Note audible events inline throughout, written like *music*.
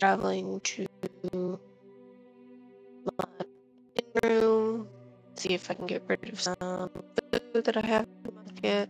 traveling to my in room, see if I can get rid of some food that I have in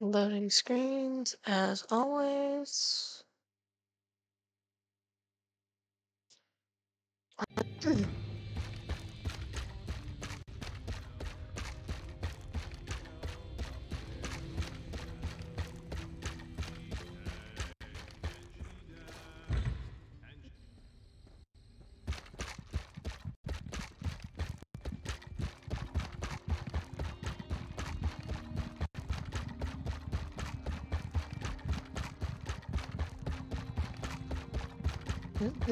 Loading screens as always.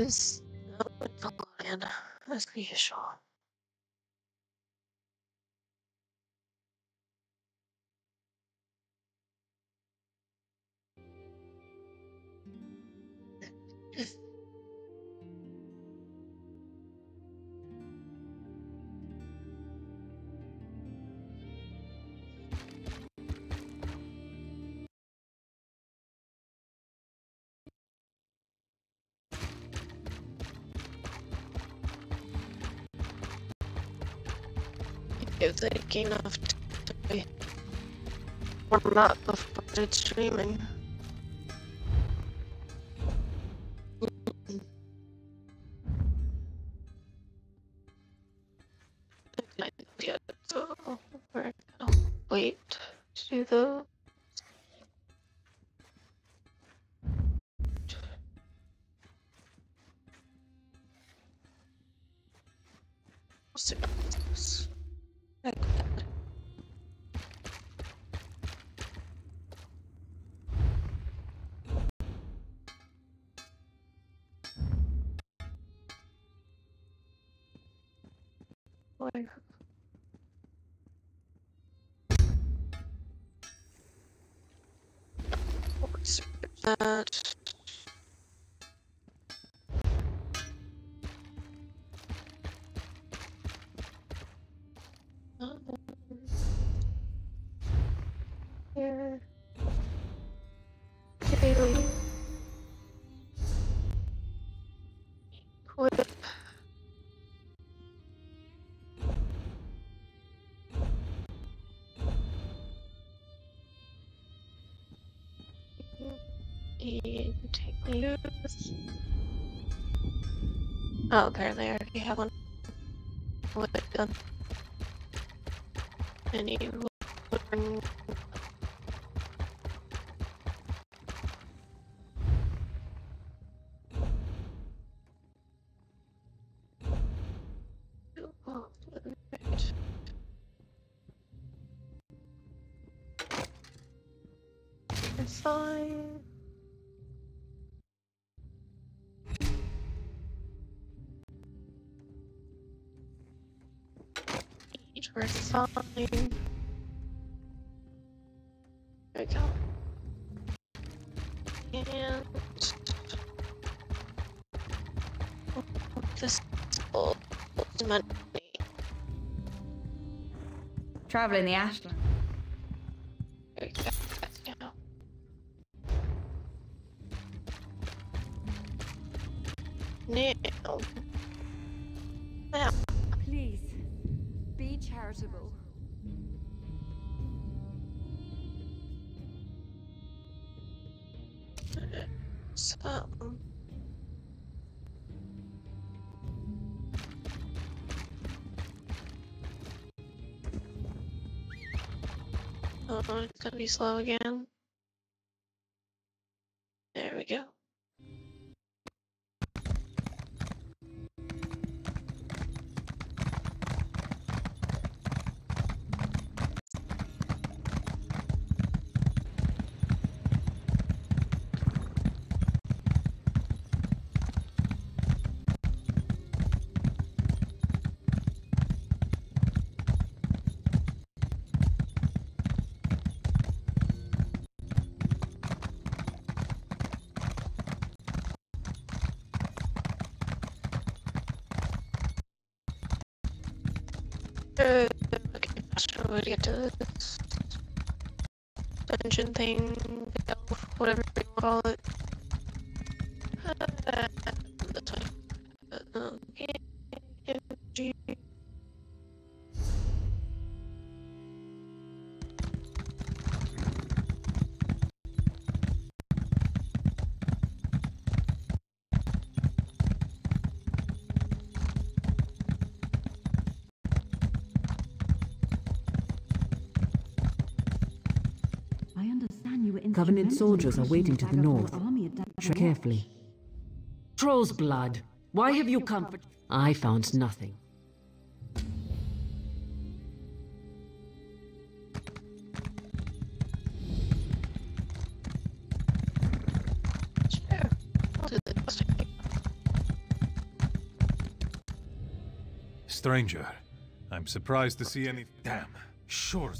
This and as usual. If they enough to or not before it's streaming. Wait to do the Oh, apparently I already have one. What gun? Any Traveling the slow again. Uh, okay, way to get to this dungeon thing, whatever you call it. You were Covenant instrumental in soldiers are waiting to the north. army at Daggerfall Tread carefully. Troll's blood. Why have you come? for- I found nothing. Sure. I'll do this. Stranger, I'm surprised to see any. Damn, sure.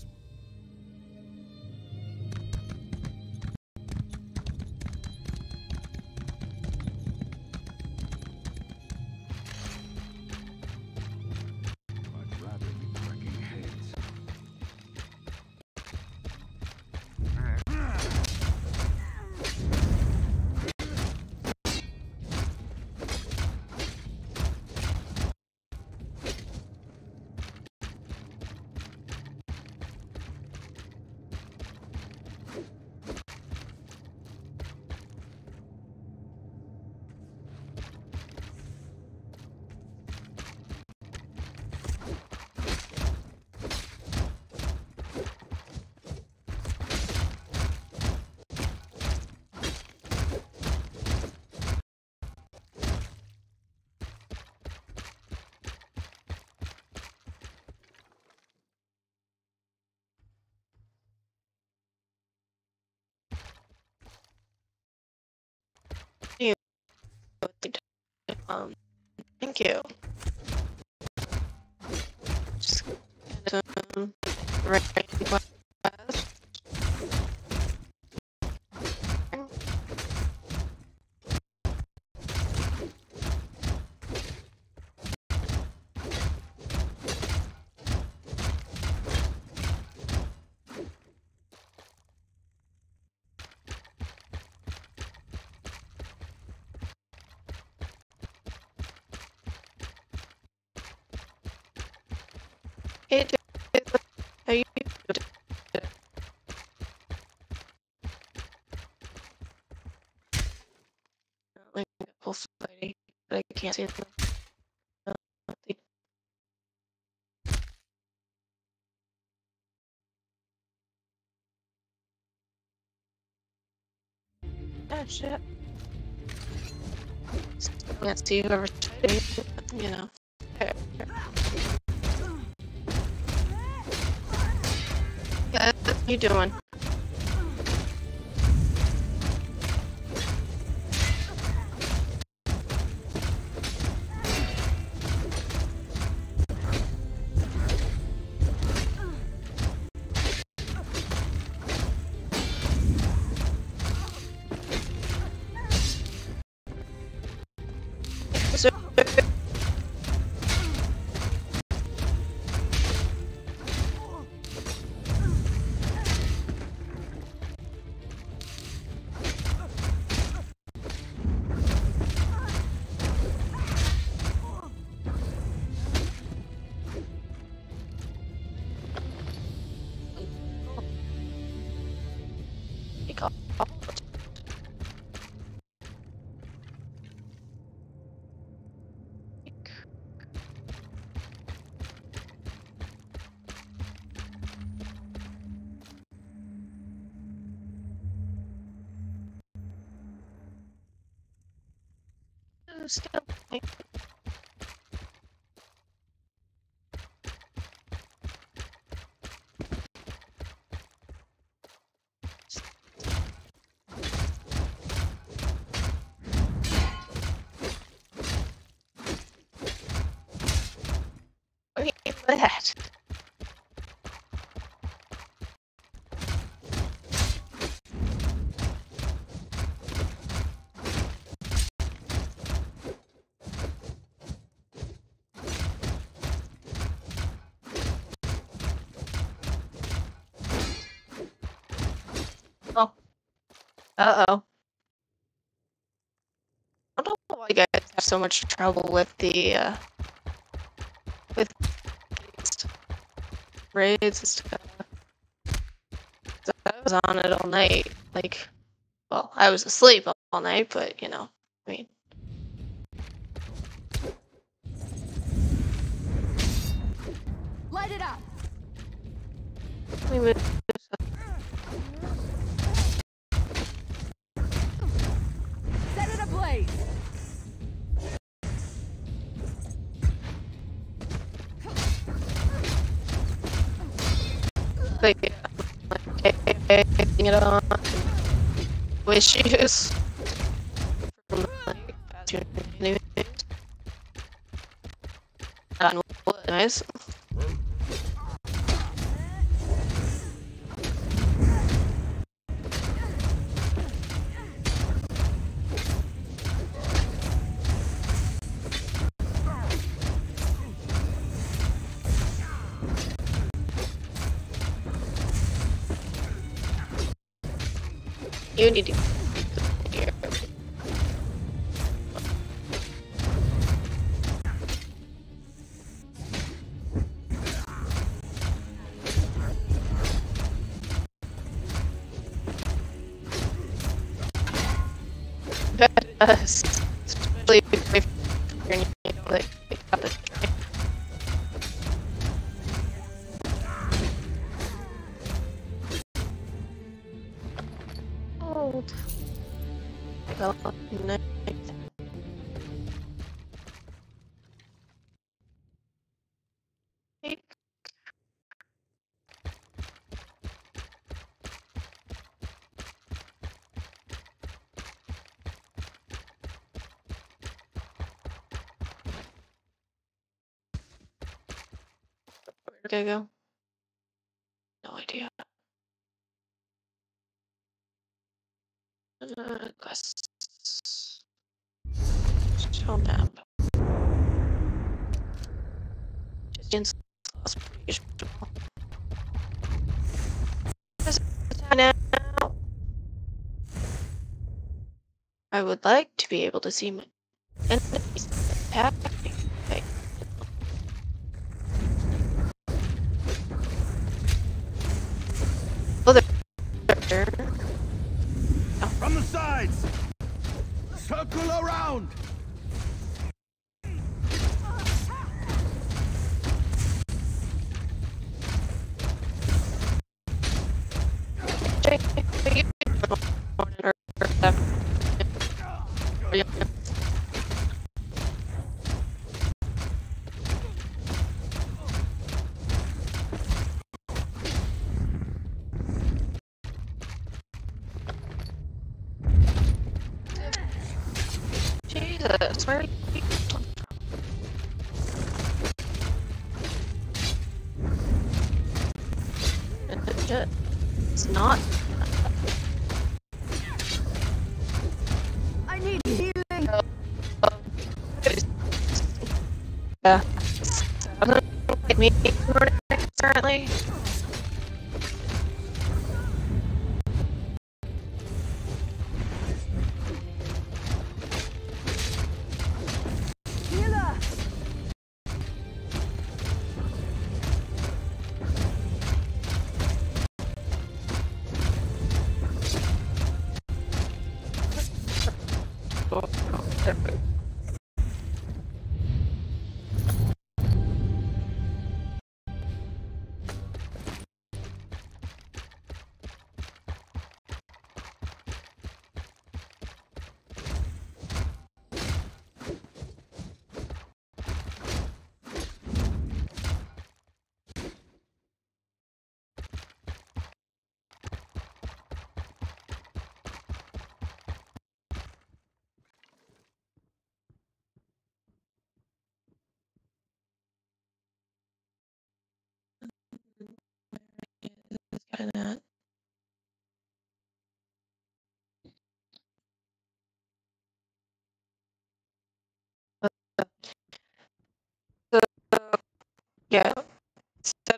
Thank you. Just um, right class. Hey, dude. How you doing? Like full society, but I can't see they- Ah, shit. Can't see whoever's you know. Yeah, what you doing? Uh oh. I don't know why you guys have so much trouble with the uh with raids and stuff. I was on it all night. Like well, I was asleep all night, but you know, I mean Light it up. we moved issues from like past anyways. Here. Did go? I would like to be able to see my enemies attacking. Oh, there.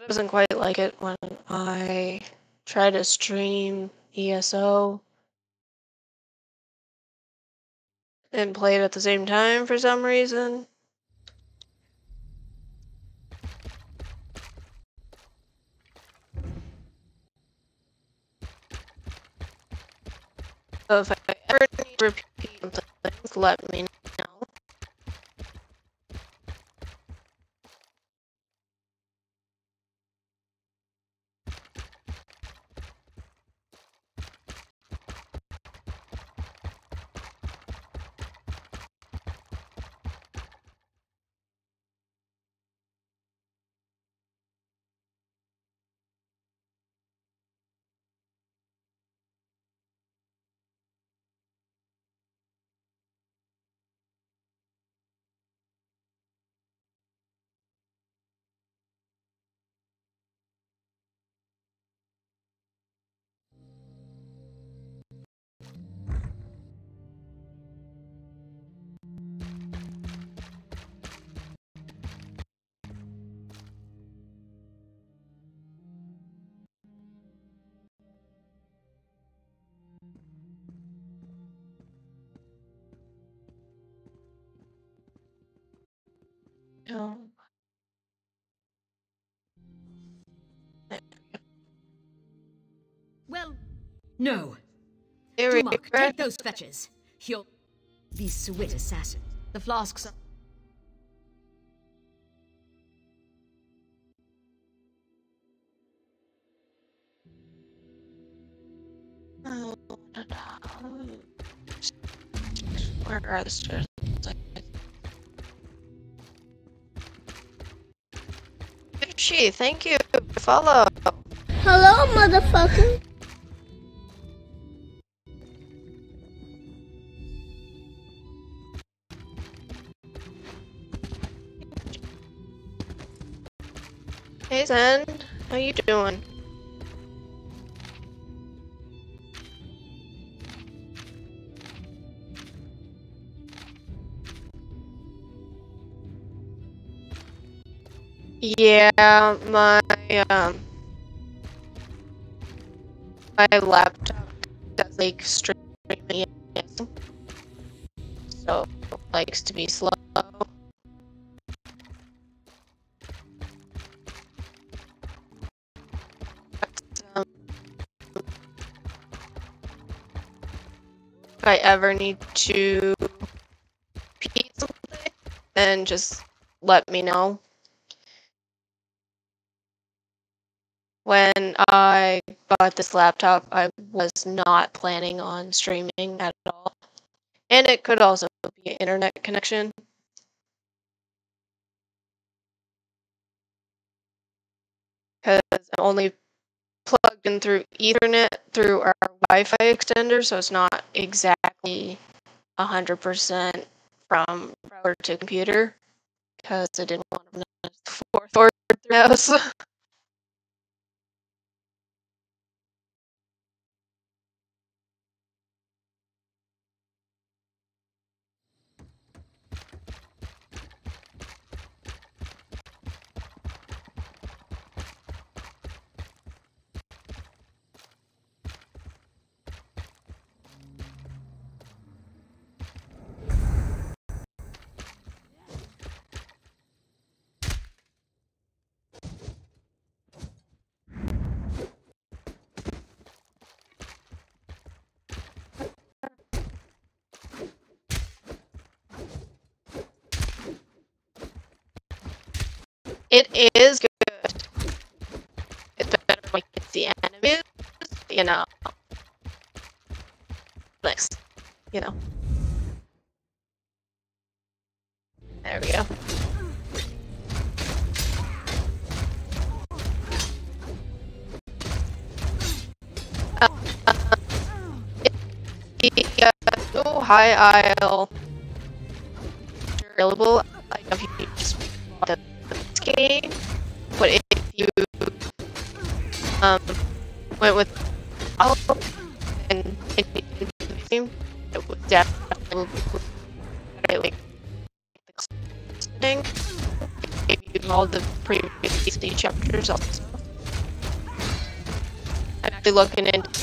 Doesn't quite like it when I try to stream ESO and play it at the same time for some reason. So if I ever need to repeat something, let me know. Oh. No. Well, No. Dumark, take those fetches. He'll... These Swit assassins. The flasks are... Oh, Where are the stairs? She, thank you. Follow. Hello, motherfucker. Hey Zen, how you doing? Yeah, my um my laptop does like streaming so likes to be slow. If I ever need to repeat something, then just let me know. When I bought this laptop, I was not planning on streaming at all. And it could also be an internet connection. Because I'm only plugged in through Ethernet through our Wi-Fi extender, so it's not exactly 100% from router to computer. Because I didn't want to run the fourth or through house. *laughs* It is good. It's better when it's the enemies, you know. Next, you know. There we go. Uh, uh, the uh, oh, high isle available. Like if you just game, but if you um went with all and in the game, it would definitely be like the thing. Gave you all the previous chapters also. I'm actually looking into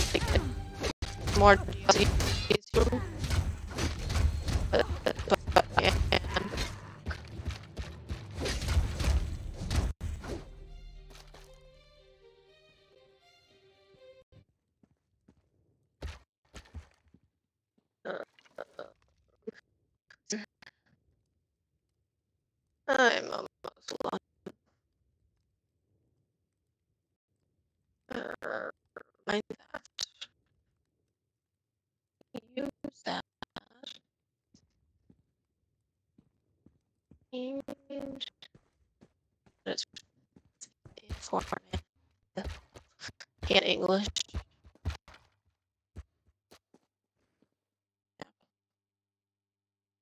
English.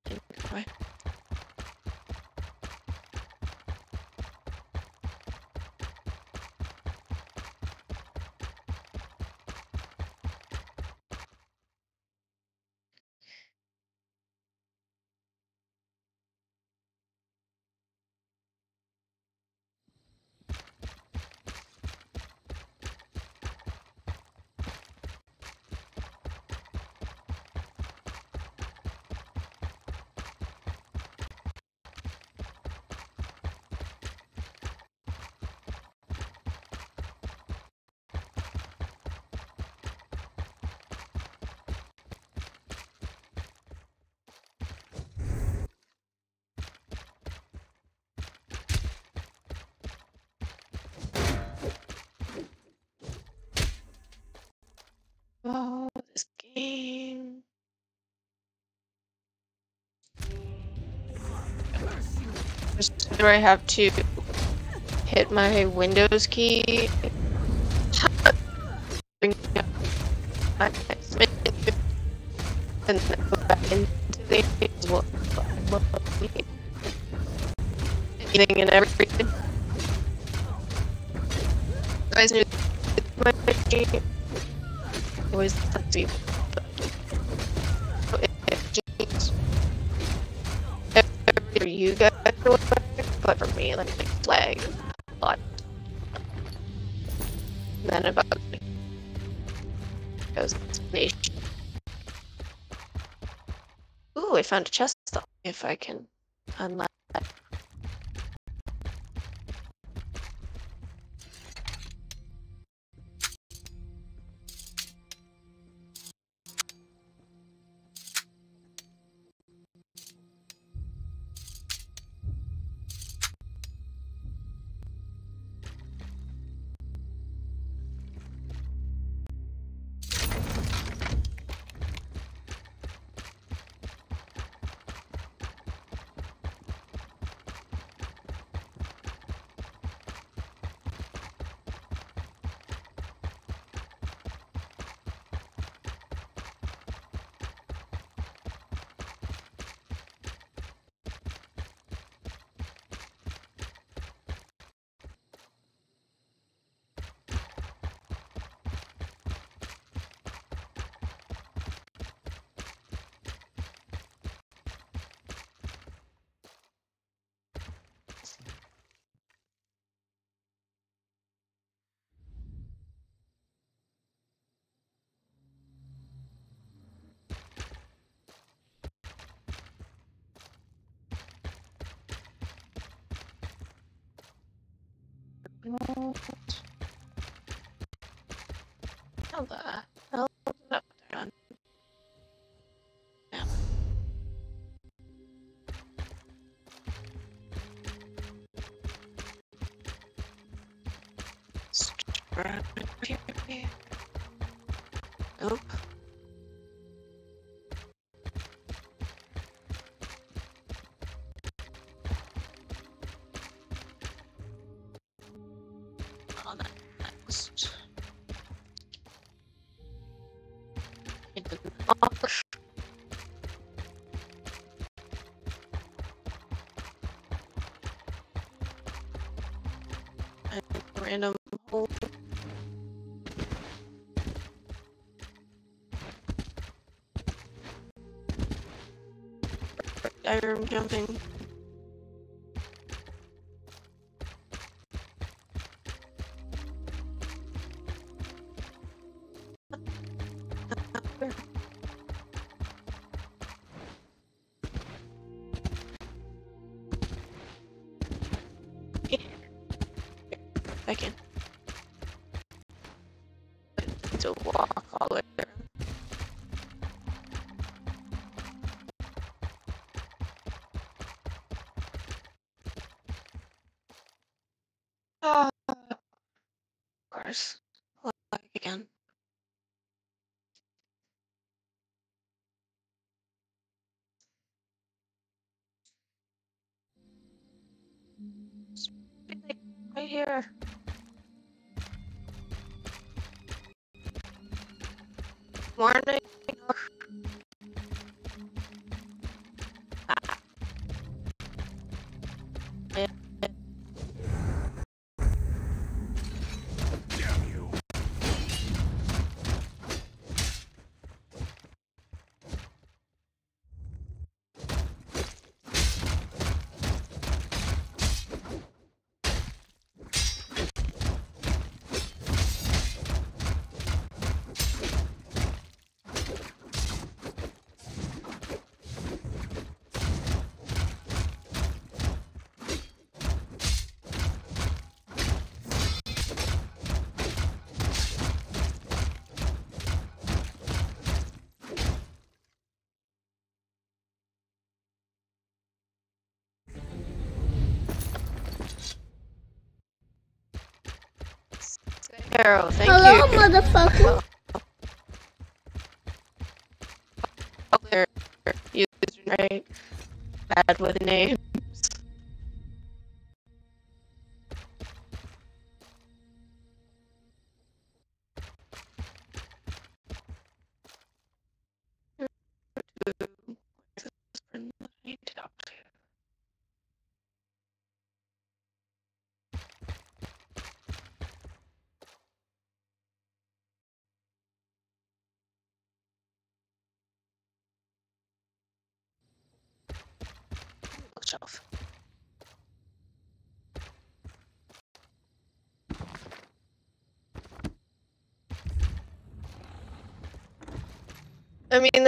Anyway. Oh, this game. First, do I have to hit my Windows key? And go back into the anything and everything. Guys, need my was the James. For you guys, me, like flag lot. And then about goes nation. Ooh, I found a chest. If I can unlock that. Skyrim jumping. Morning. Arrow, thank Hello, you. motherfucker. Other username. Bad with names. Bookshelf.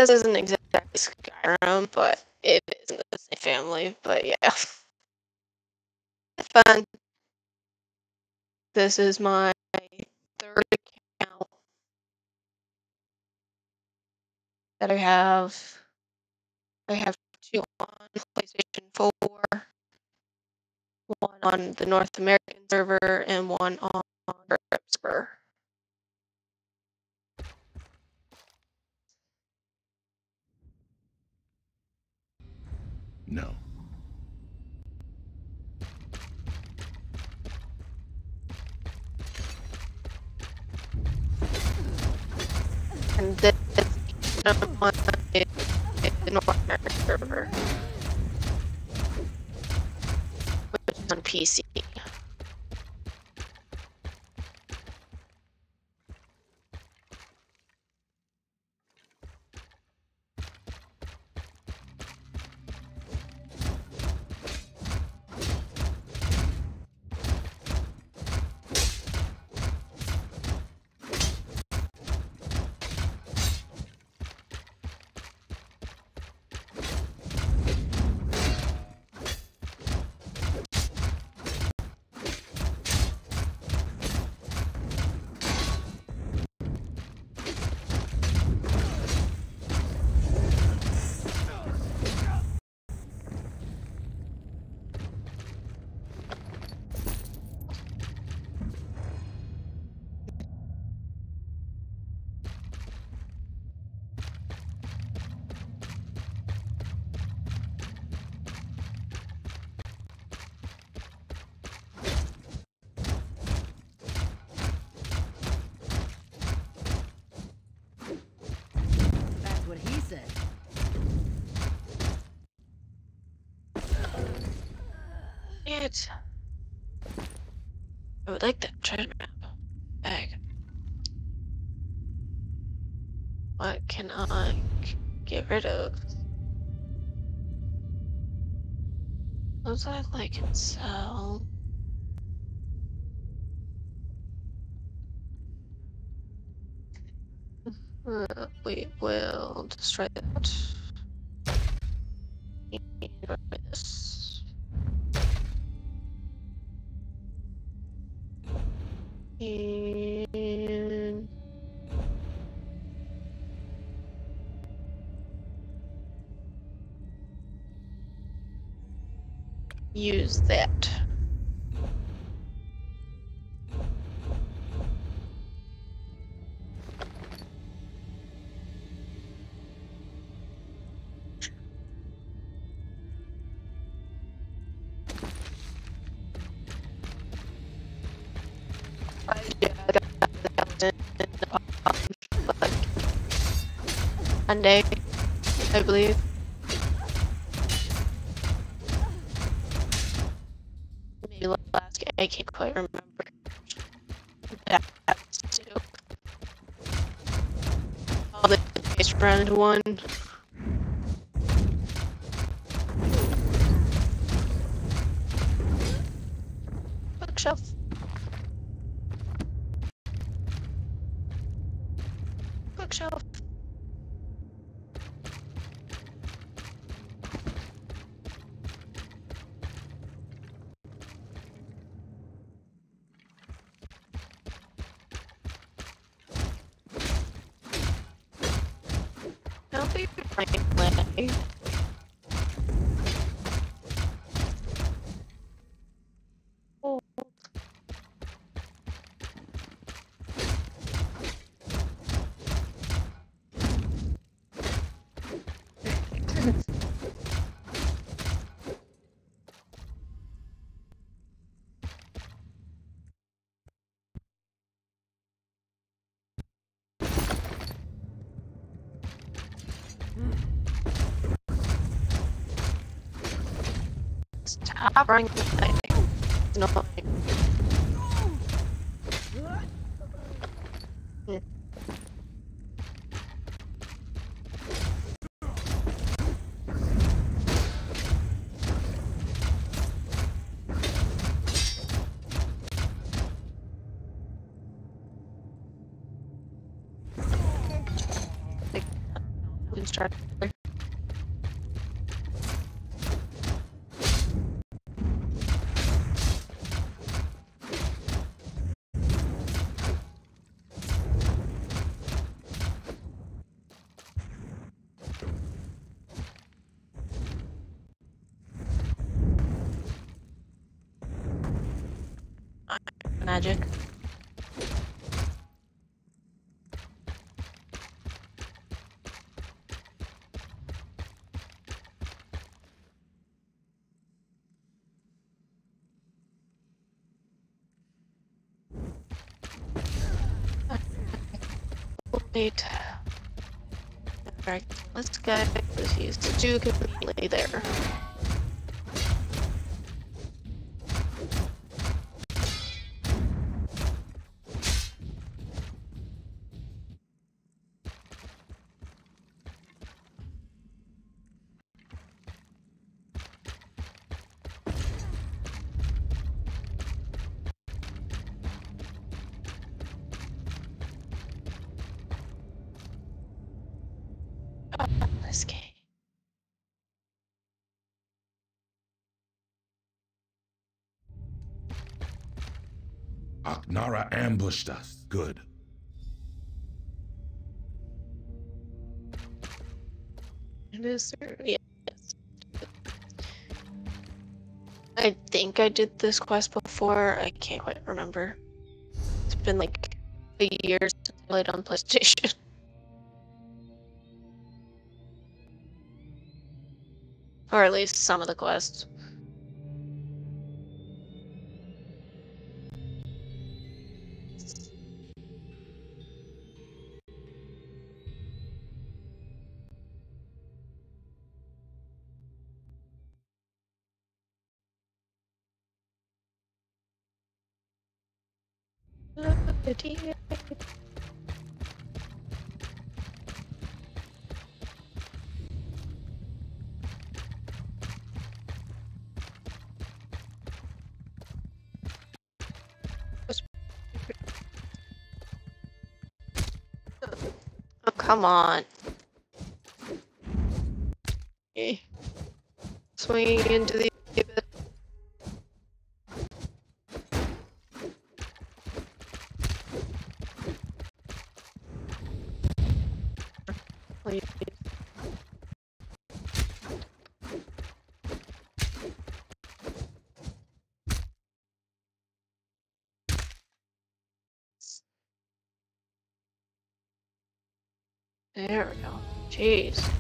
This isn't exactly Skyrim, but it is in the same family. But yeah, *laughs* fun. This is my third account that I have. I have two on PlayStation 4, one on the North American server, and one on Spur. No. And this one North server, which is on PC. It. I would like that treasure map. Bag. What can I get rid of? I like and sell. Uh, *laughs* we will destroy Monday, I believe. Maybe last game, I can't quite remember. That's two. Oh, the base round one. Bookshelf. Bookshelf. Don't be right way. Oh. Running the thing. It's annoying. Magic. Wait. Alright, let's go. He's too conveniently there. Ambushed us. Good. It is there. Yes. I think I did this quest before. I can't quite remember. It's been like a year since I played on PlayStation. *laughs* or at least some of the quests. Come on. Okay. Swinging into the abyss. Please. There we go. Jeez.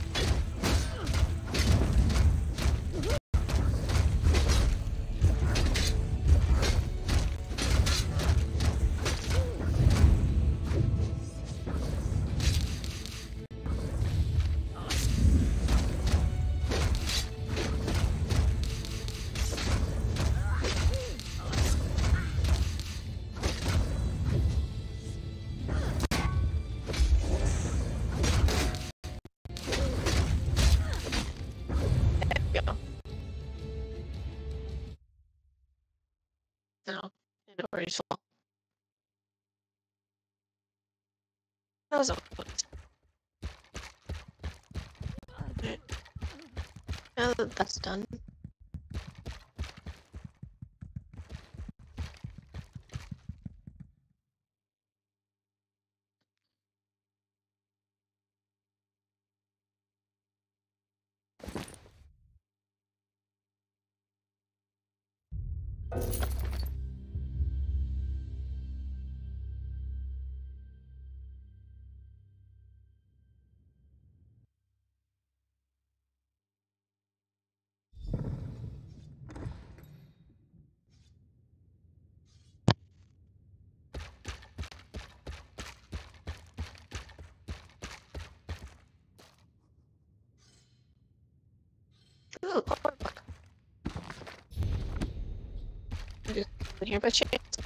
I put here by chance.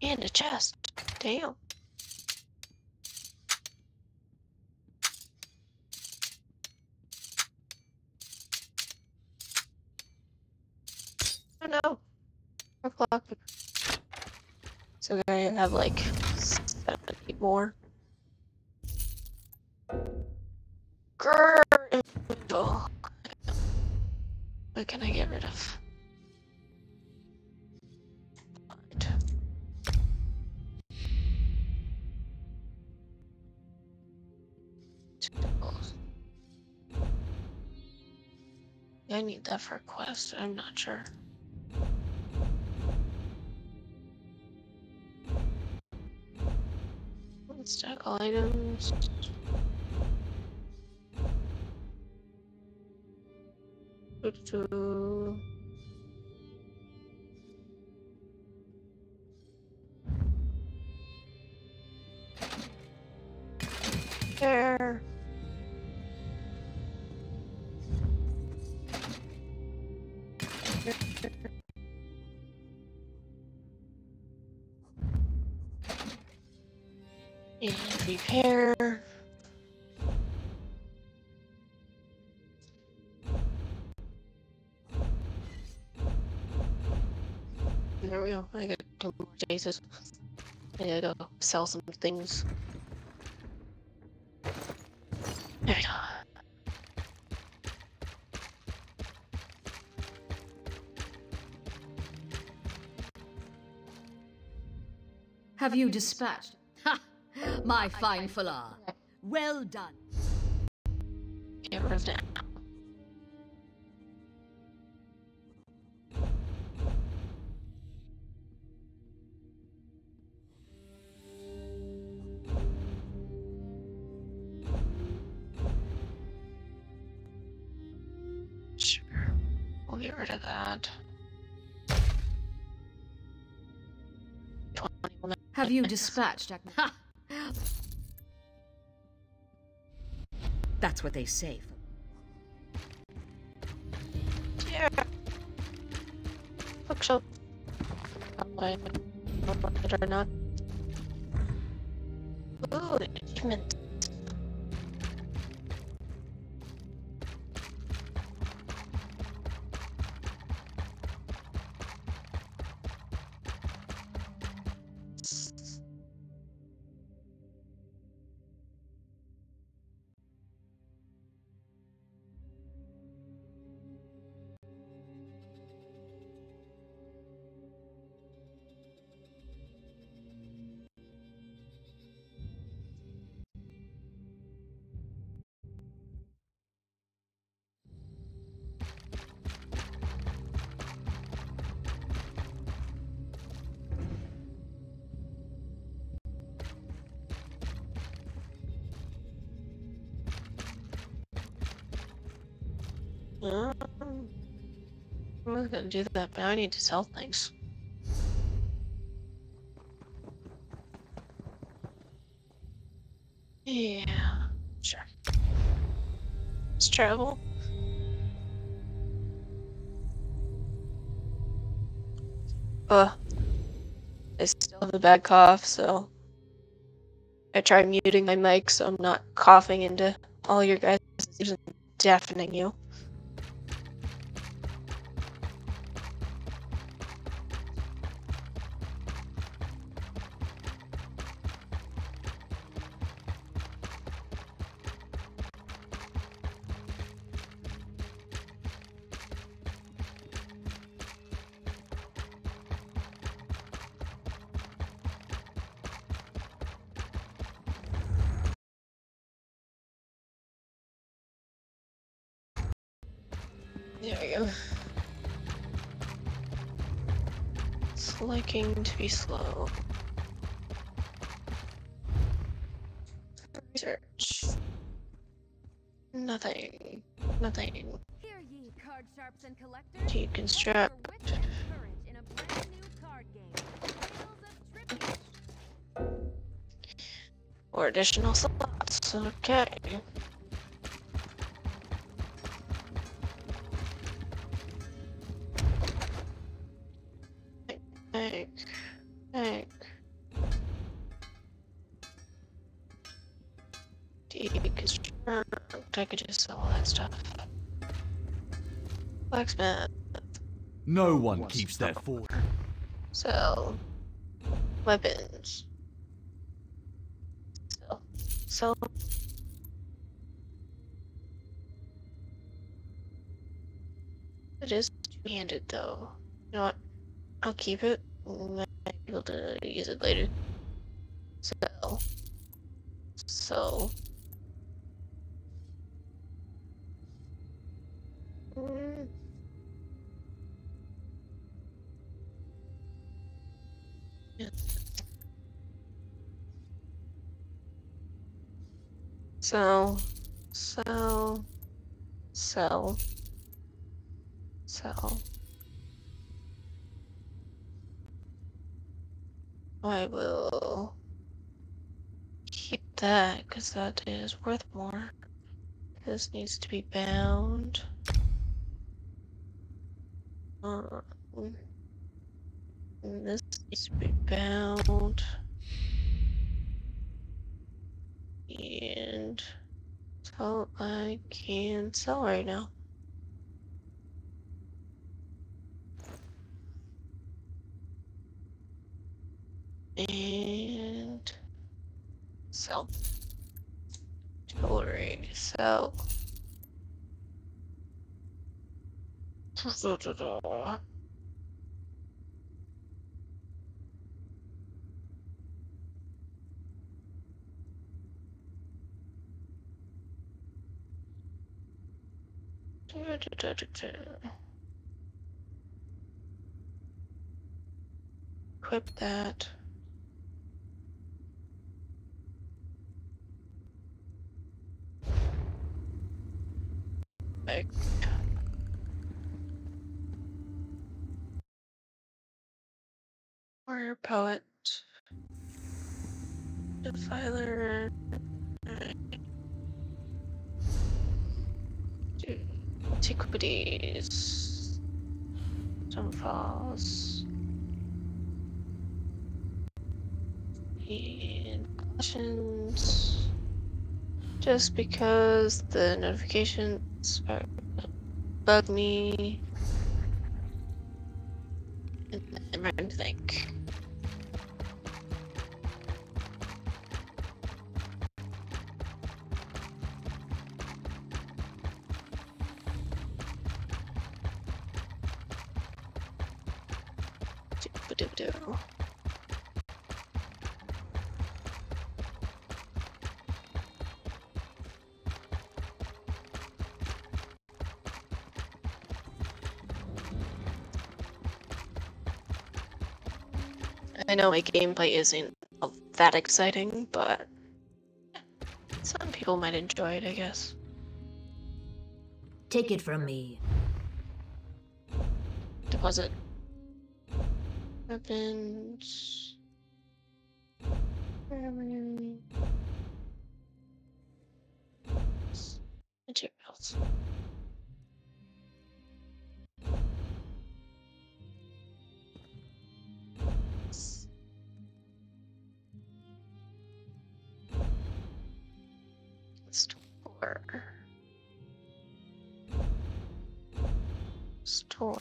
And a chest. Damn. Oh no. Four o'clock. So I have like seven, eight more. A quest. I'm not sure. Let's stack all items. Chases. I gotta go sell some things. There we go. Have you dispatched? Ha! My fine Falar. Well done. Get rid of that. Have you dispatched? Ac- Ha! That's what they say. Yeah. Bookshelf. I don't or not. Ooh, achievement. I'm not gonna do that, but I need to sell things. Yeah, sure. Let's travel. Uh, I still have a bad cough, so I tried muting my mic so I'm not coughing into all your guys' ears and deafening you. Be slow. Research. Nothing. Nothing. Hear ye, card sharps and collectors. Deconstruct. For wit and courage in a brand new card game. Tales of Tribute. Or additional slots. Okay. No one keeps their fort. Sell. Weapons. Sell. Sell. It is two-handed though. You know what? I'll keep it. I might be able to use it later. So, So. Sell. Sell. Sell. Sell. I will keep that because that is worth more. This needs to be bound. Um, this needs to be bound. And so I can sell right now. And sell. Jewelry, sell. *laughs* Equip that. Like. Warrior poet. Defiler. Antiquities. And cautions. Just because the notifications are bug me. And then to think. Know my gameplay isn't all that exciting, but some people might enjoy it, I guess. Take it from me. Deposit. Weapons. Materials.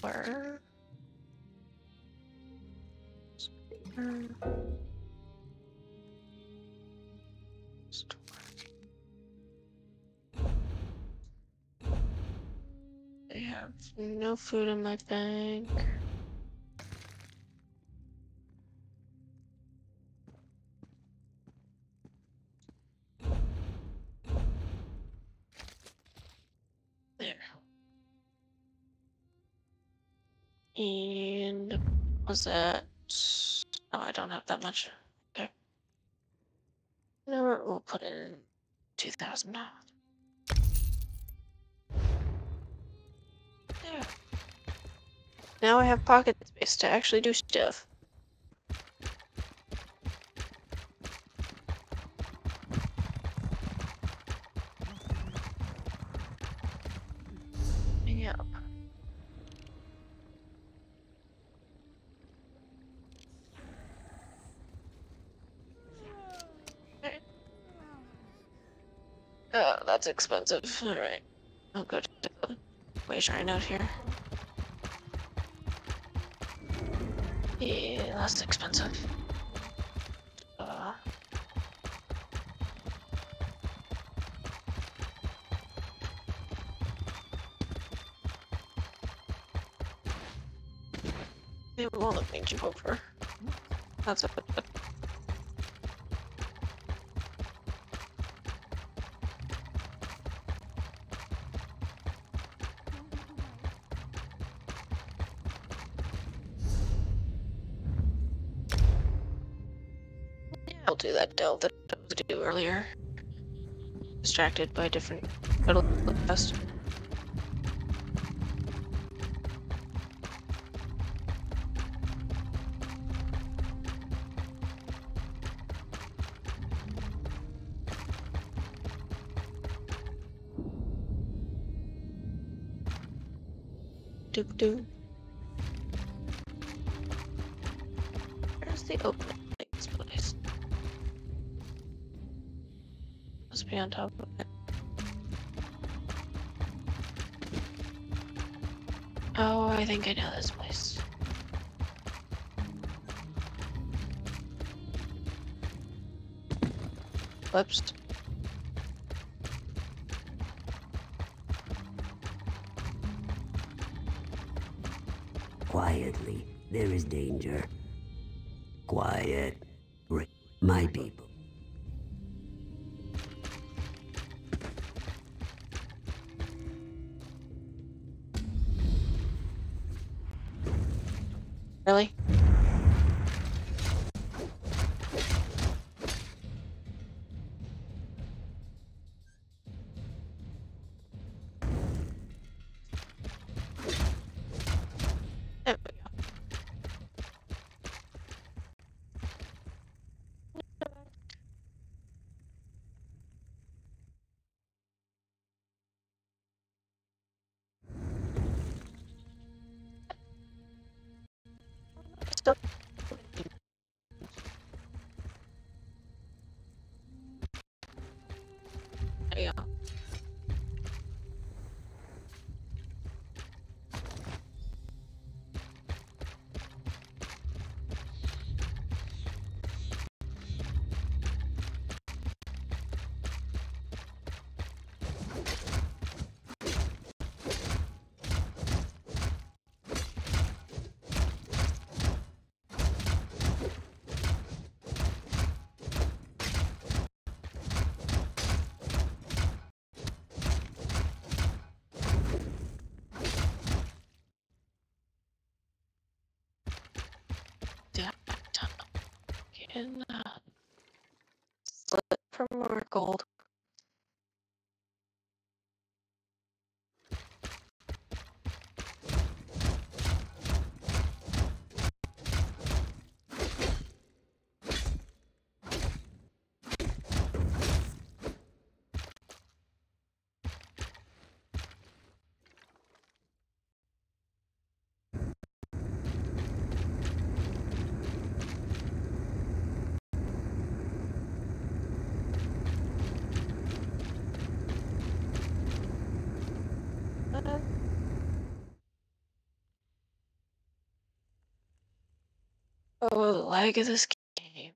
I have no food in my bank. Was that? Oh, I don't have that much. Okay. What? We'll put in two thousand ah. now. There. Now I have pocket space to actually do stuff. That's expensive. Alright. I'll go to the wage right out here. Yeah, that's expensive. Uh, it won't let me jump over. That's a Distracted by different total quest. Can uh, slip for more gold. What? Oh, the lag of this game.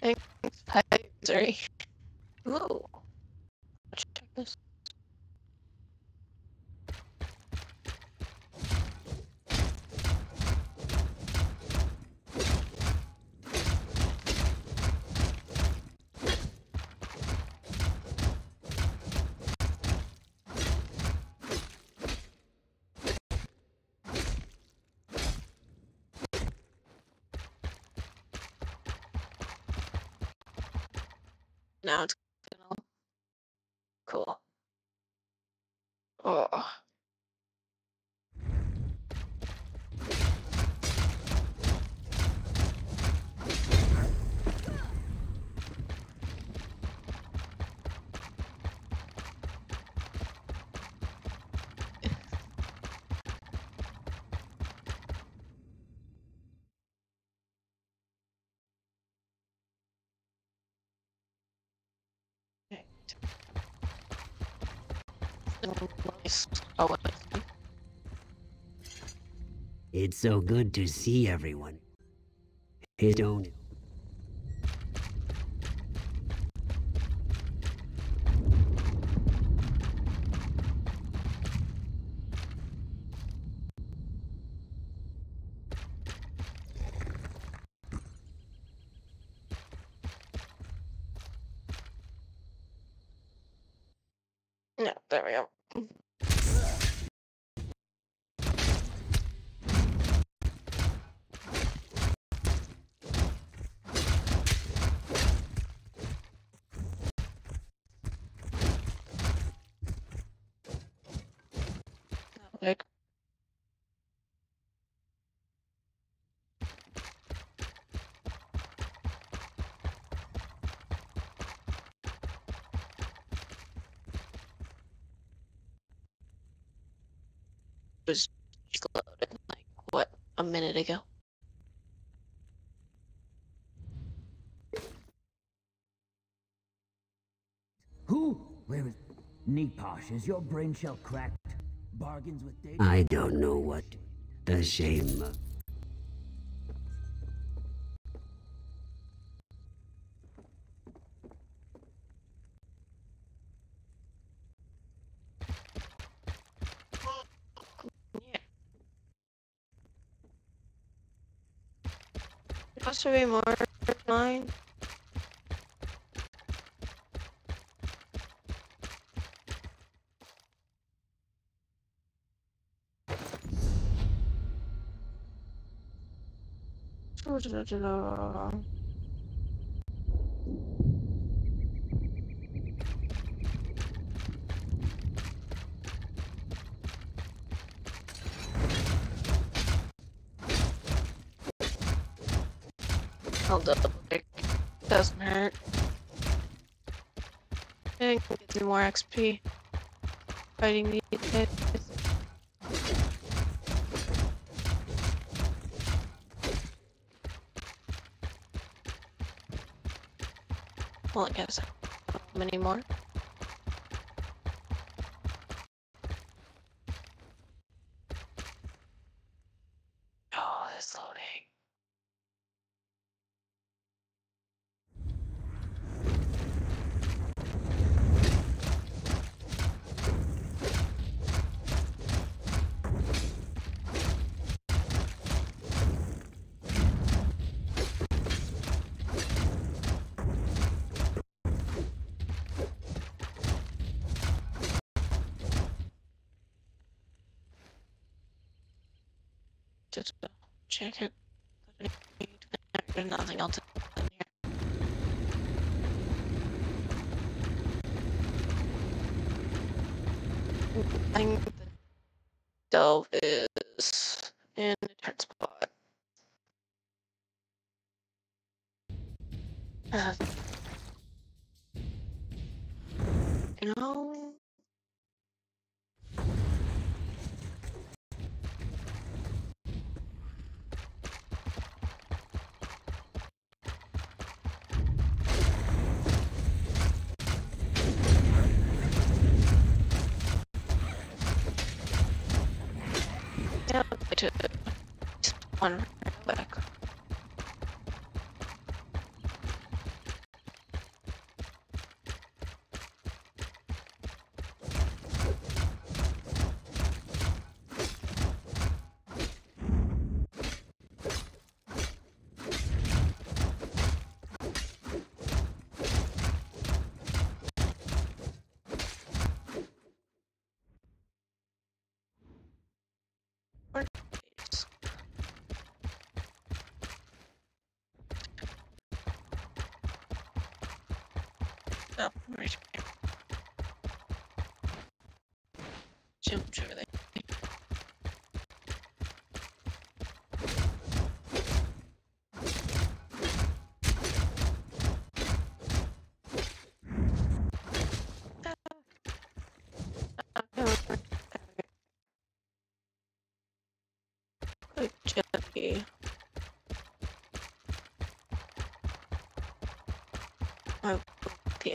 Thanks, Hi, sorry. Ooh. Let's check this. Now it's gonna cool. Oh. Nice. Oh, what? It's so good to see everyone. It don't. No, there we go. Like, was just loaded like what a minute ago. Who? Where is... Neposh, is your brain shell cracked? Bargains with data? I don't know what. The shame. Yeah. To be more mine. I'll double check. Doesn't hurt. Get more XP. Fighting these guys. Well, I guess many more? up right here. Jump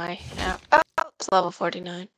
my app. Oh, it's level 49.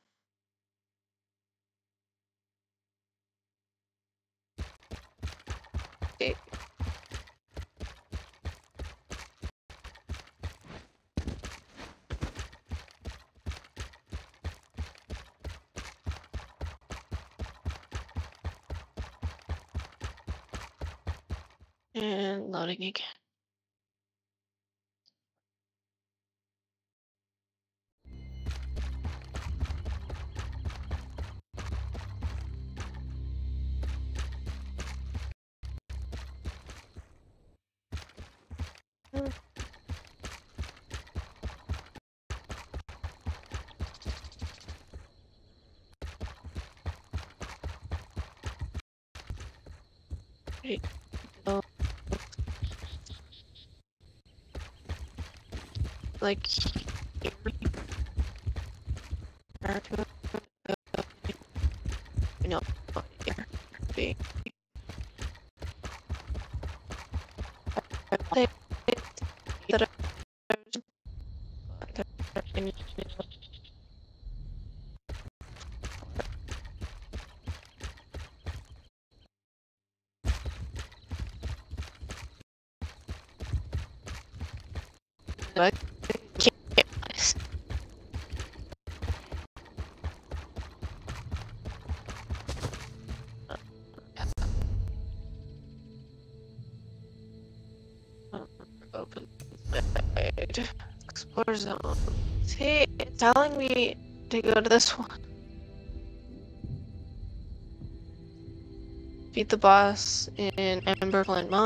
I can't. Open side. Explore zone. See, it's telling me to go to this one. Beat the boss in Amberland Mine.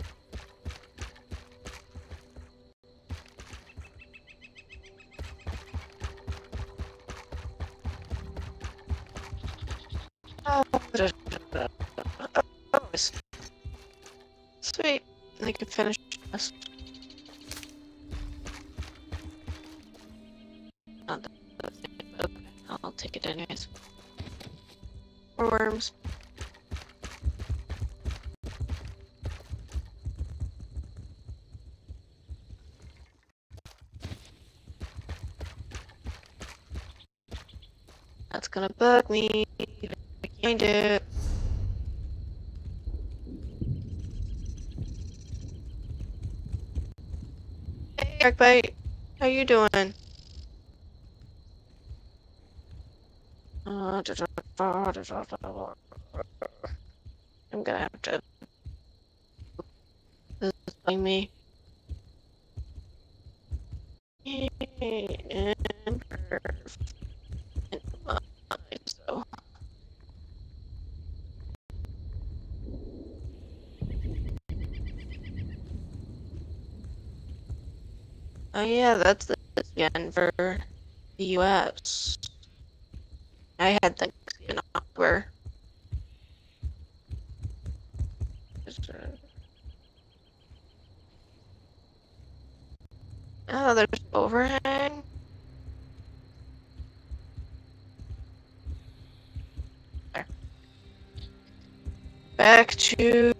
I Find it. Hey, Darkbite. How you doing? Uh, I'm gonna have to. This is me. And so. Oh yeah, that's the for the U.S. I had things in October. Oh, there's overhang. There. Back to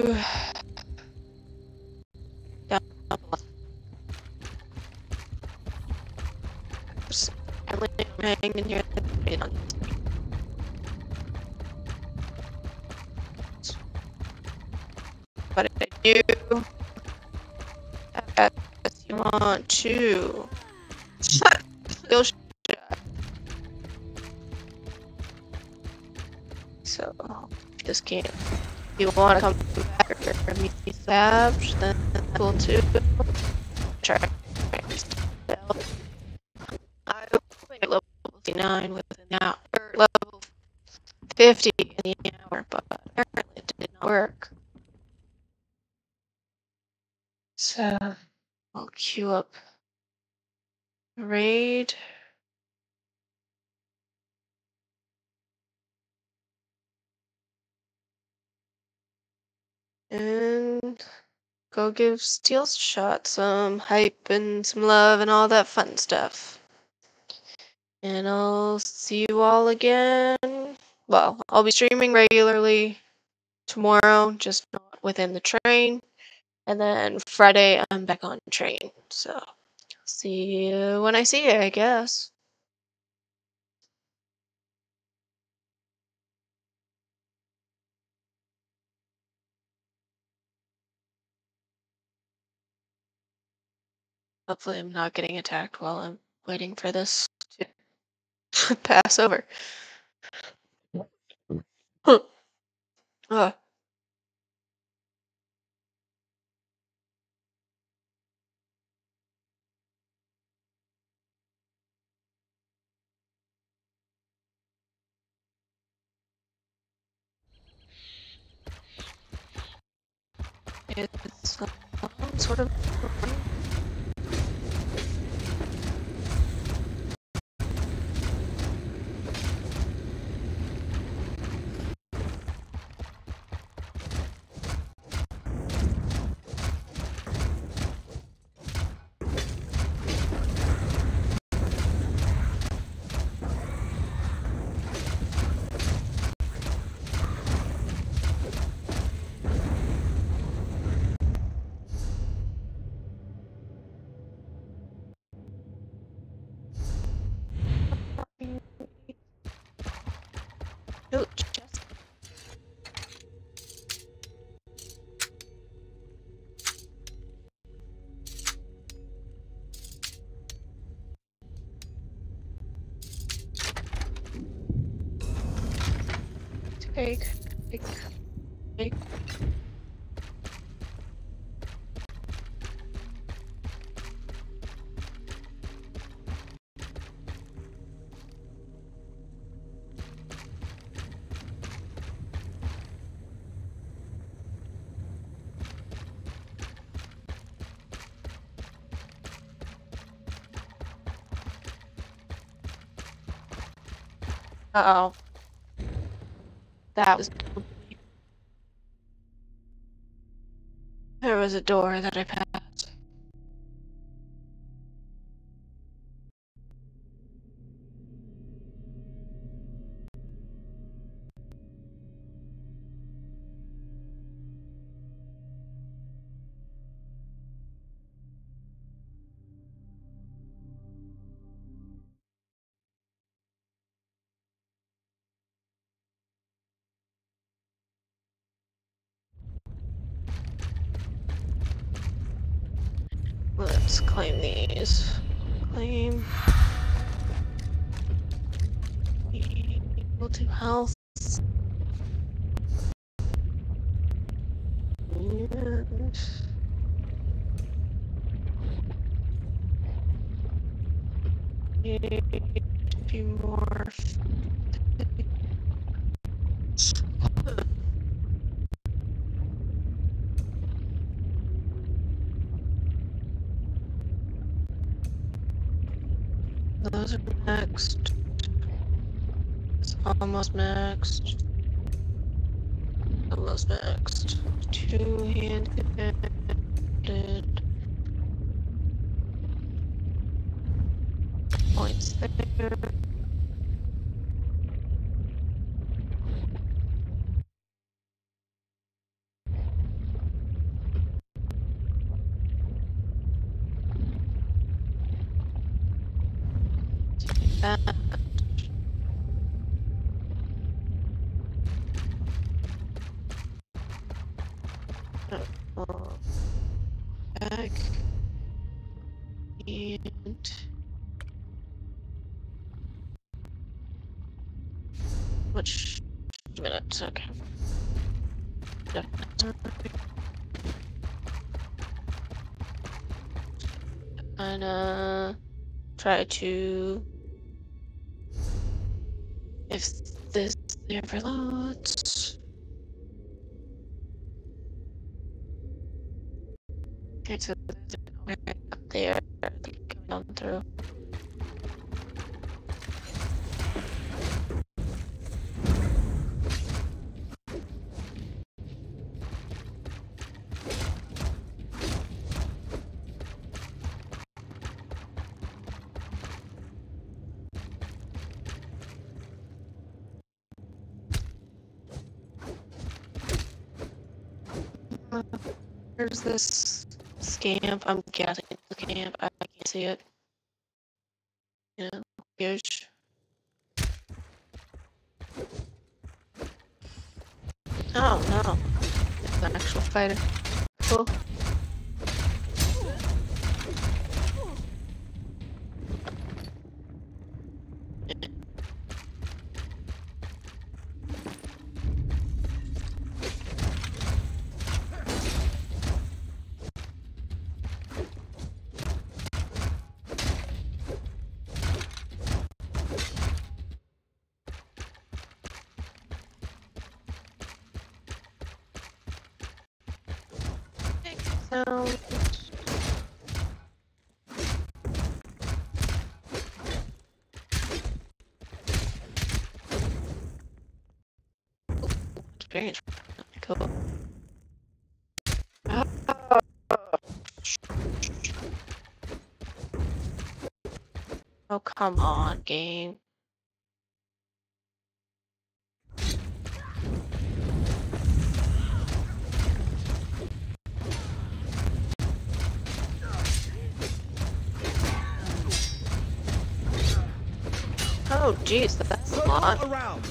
overhang in here. that I don't- But I do have you want to shut *laughs* shut. So this can't if you want to come back or me savage, then that's cool too. Try I played level 59 within an hour, or level 50 in the hour, but apparently it did not work. So I'll queue up raid. And go give Steel Shot some hype and some love and all that fun stuff. And I'll see you all again. Well, I'll be streaming regularly tomorrow, just not within the train. And then Friday, I'm back on train. So, see you when I see you, I guess. Hopefully I'm not getting attacked while I'm waiting for this to *laughs* pass over. Uh. It's uh, sort of Uh oh. That was. There was a door that I passed. Almost maxed. Almost maxed. Two hand handed. Points there. To if this ever loads. Okay, so there's an way up there coming on through. Where's this scamp? I'm guessing it's a camp. I can't see it. Yeah, huge. Oh no, it's an actual fighter. sound. Experience. Cool. Oh, come on, game. Oh, jeez, that's a lot. Around.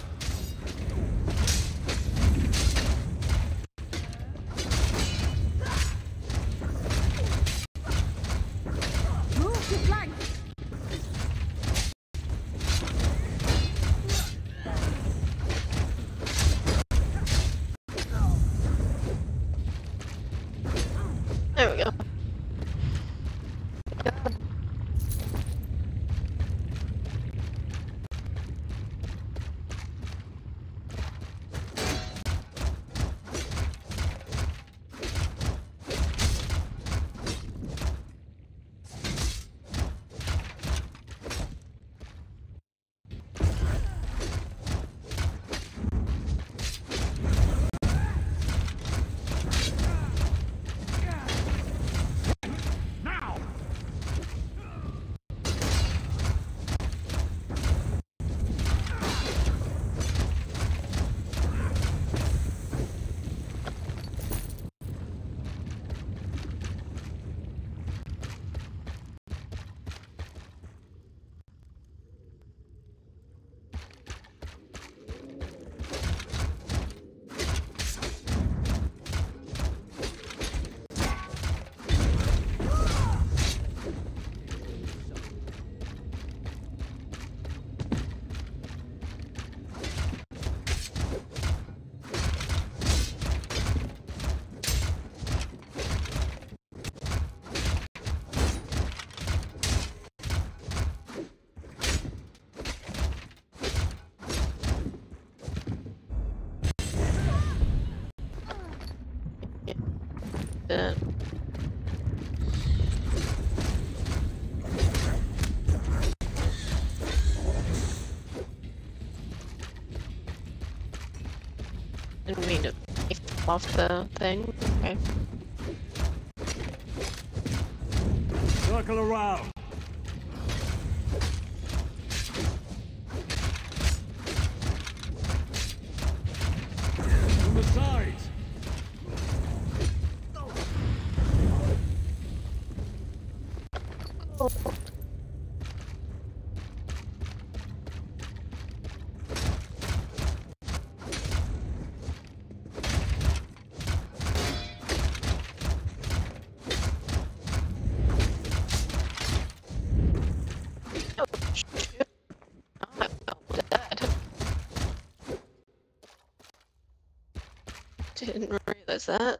off the thing. that.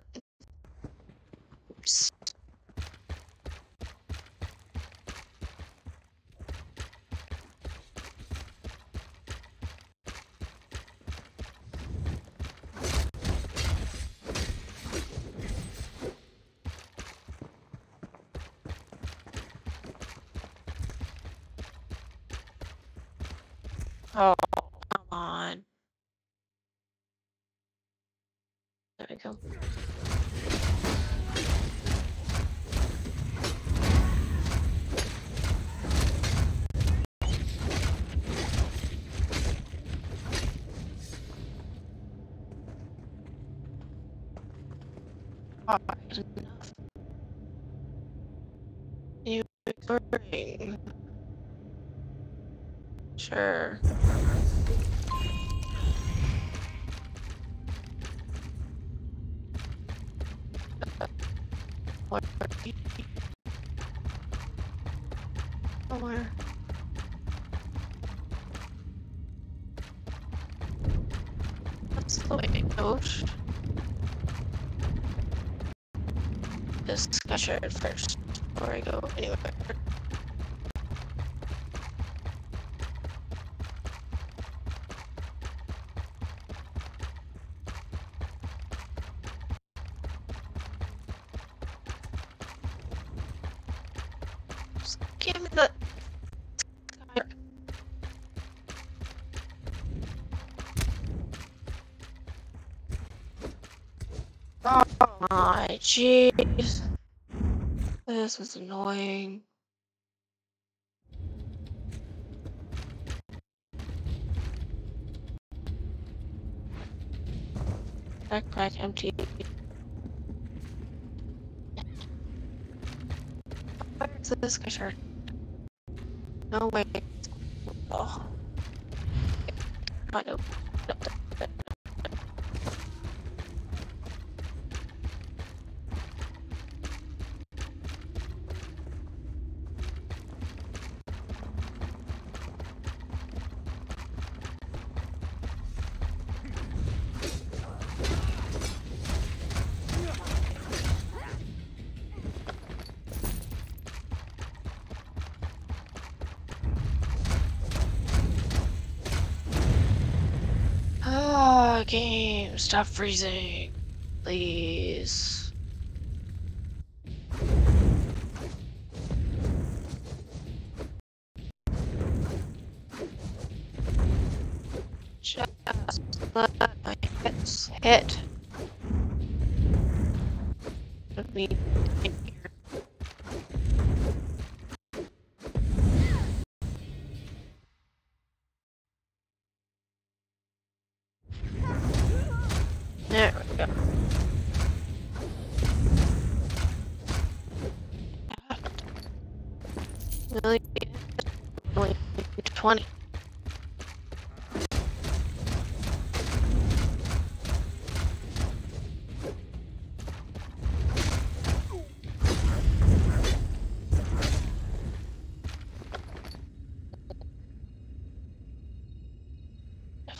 sure. This is annoying. Backpack empty. Where's this shirt? No way. Oh. I know. Ah, game, stop freezing, please.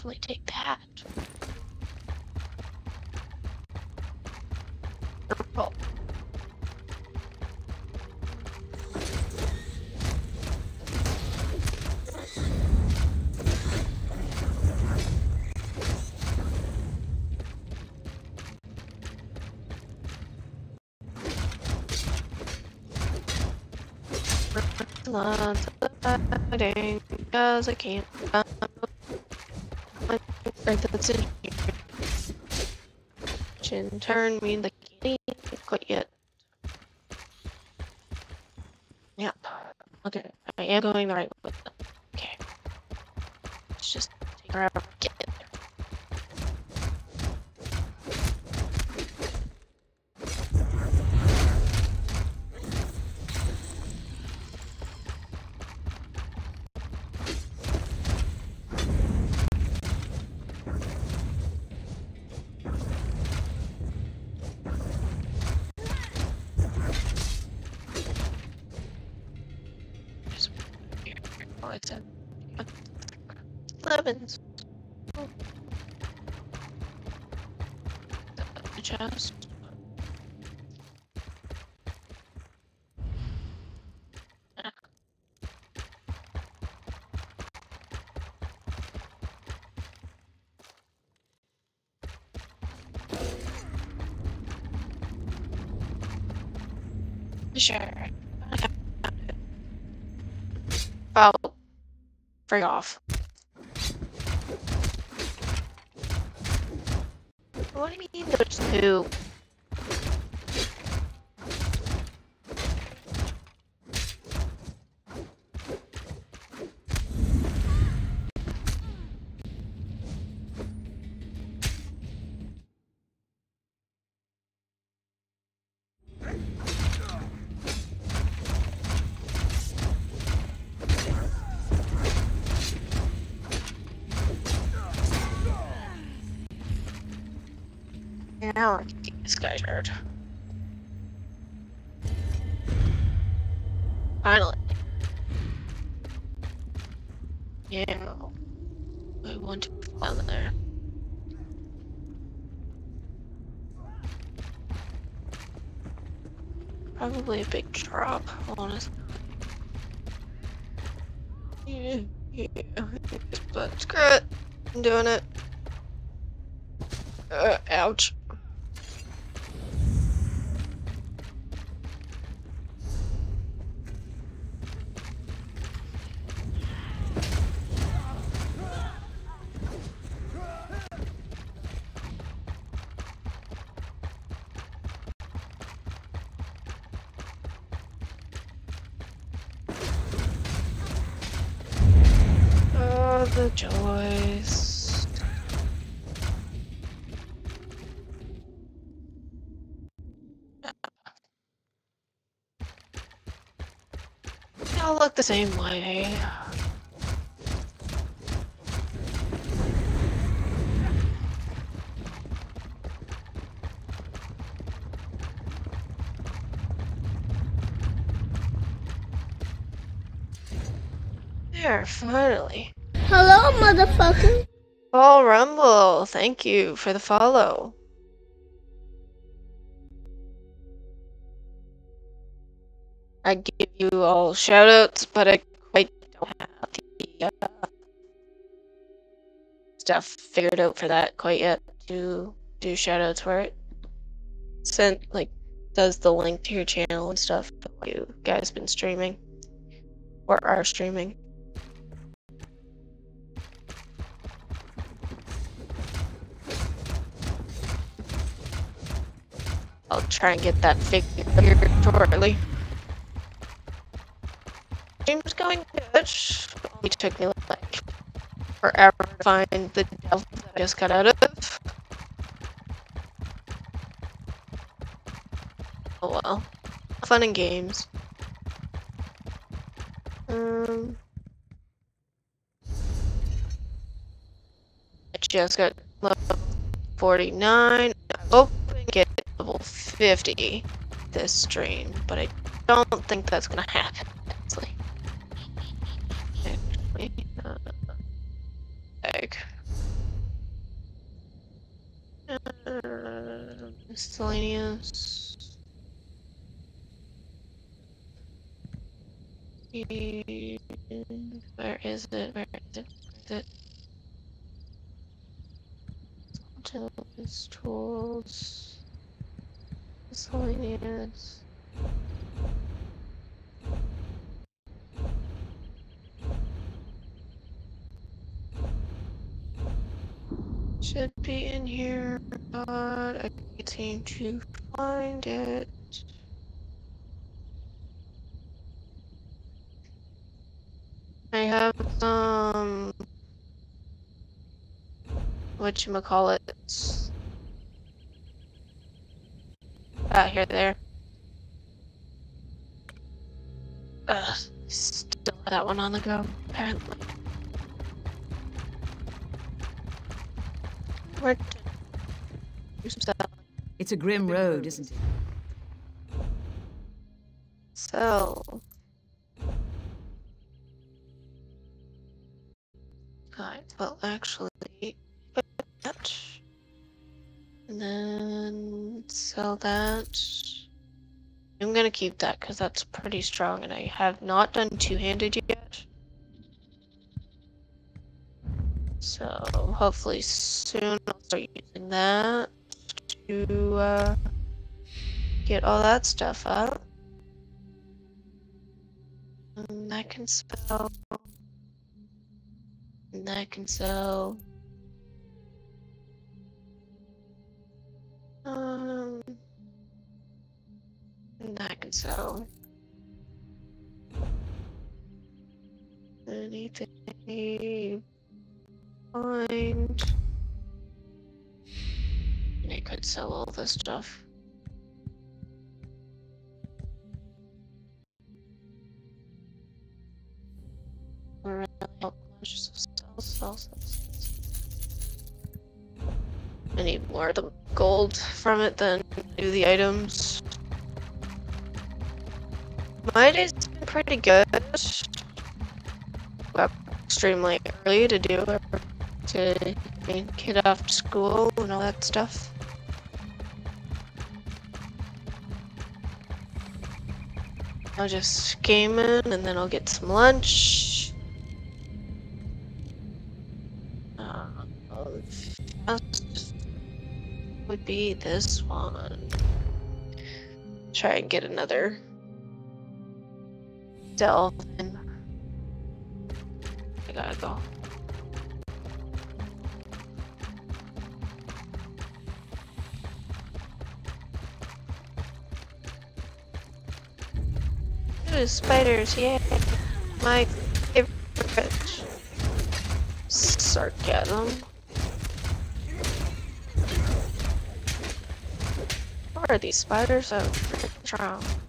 Definitely take that. Purple. Loading because I can't that's in turn mean the kitty quite yet. Yep. Okay, I am going the right way. Okay. Let's just take forever to get there. Just here. Oh, it's a lemons. Oh. The chest. Ah. Sure. Oh, frig off. What do you mean there's two? Hurt. Finally. Yeah. I want to down there. Probably a big drop, honestly. Yeah, yeah. But screw it. I'm doing it. Uh, ouch. Oh, the joys. They all look the same way. There, finally. Hello, motherfucker. Paul Rumble, thank you for the follow. I give you all shoutouts, but I quite don't have the uh, stuff figured out for that quite yet to do shoutouts for it. Sent like does the link to your channel and stuff you guys been streaming or are streaming. I'll try and get that figured shortly. Stream's going good. Only took me like forever to find the delve that I just got out of. Oh well. Fun and games. Um, I just got level 49. I'm to get level 50 this stream, but I don't think that's gonna happen. Actually, egg. Uh, miscellaneous. Where is it? Where is it? Where is it? Tools, miscellaneous. Should be in here, but I can't seem to find it. I have some what you call it? Ah, here, there. Ugh, still that one on the go, apparently. Where to do some stuff. It's a grim road, isn't it? So. Alright, well, actually, that. And then sell that. I'm gonna keep that because that's pretty strong and I have not done two-handed yet. So hopefully soon I'll start using that to uh, get all that stuff out. And I can sell. And I can sell. Um. And I can sell. Anything. Find. And I could sell all this stuff. I need more of the gold from it than do the items. My day's been pretty good. Up extremely early to do it, to get off to school and all that stuff. I'll just game in and then I'll get some lunch. Uh, would be this one. Try and get another delve in. I gotta go. Ooh, spiders, yeah. My favorite. sarcasm. What are these spiders Oh, freaking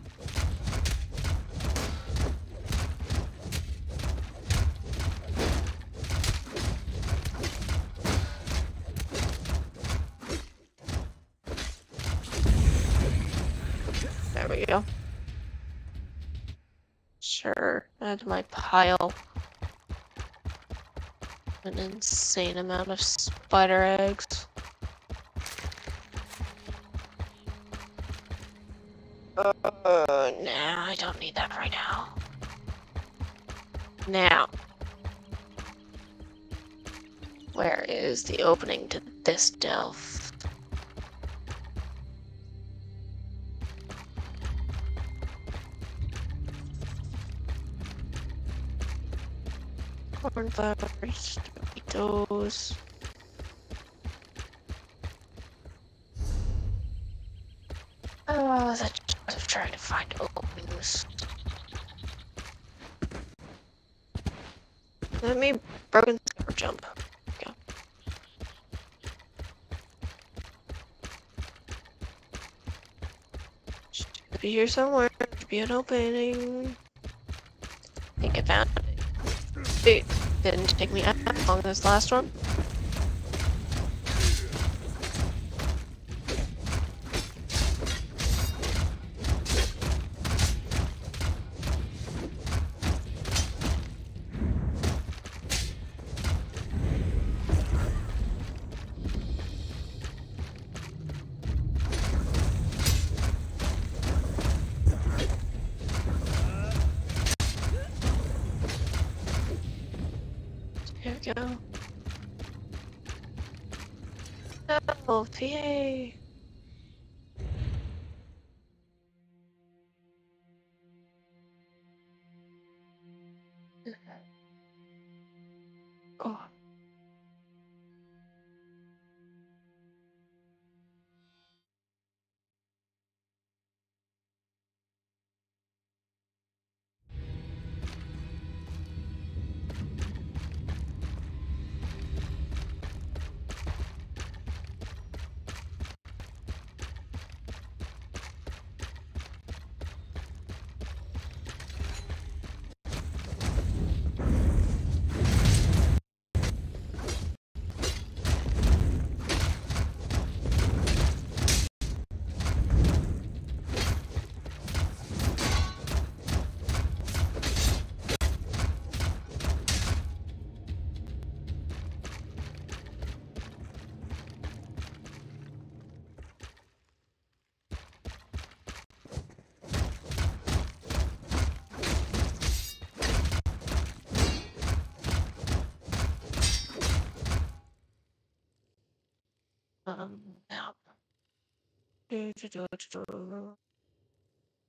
add my pile. An insane amount of spider eggs. Uh, nah, I don't need that right now. Now. Where is the opening to this delve? Cornflowers. Oh, that's just of trying to find oh, openings. Let me broken jump. Go. Should be here somewhere. Should be an opening. I think I found it. It didn't take me that long this last one.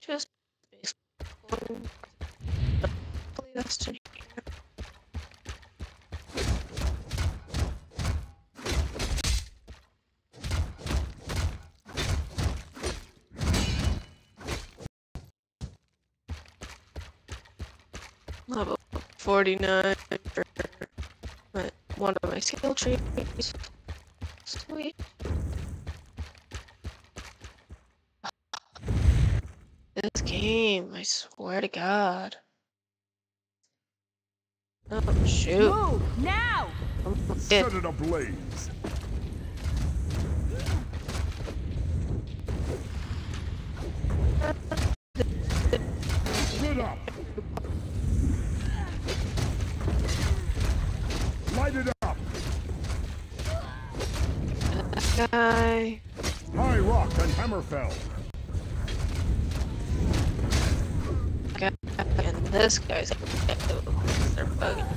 Just basically. Level 49 for one of my skill trees. Sweet. This game, I swear to God. Oh, shoot. Move now! It, Set it ablaze. Split up. Light it up. that guy. High Rock and Hammerfell. guy, And this guy's. They're bugging.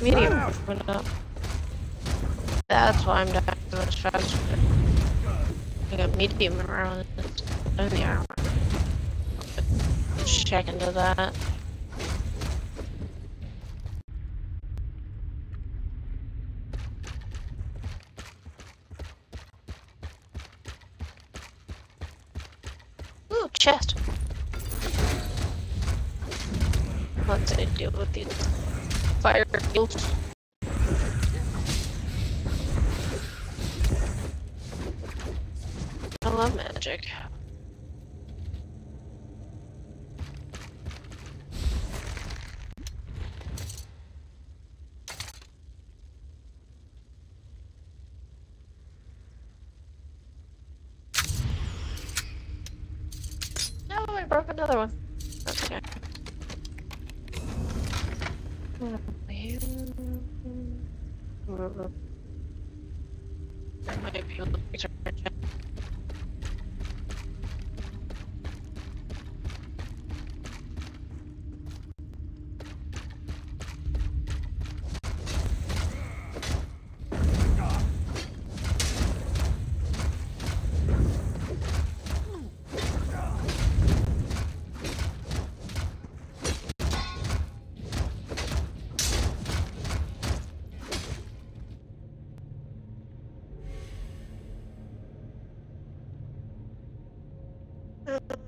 Medium went up. That's why I'm dying so much faster. I got medium around in the armor. Check into that. Ooh, chest. Let's say deal with these fire fields. I love magic. No, I broke another one. Okay. There might be a little picture.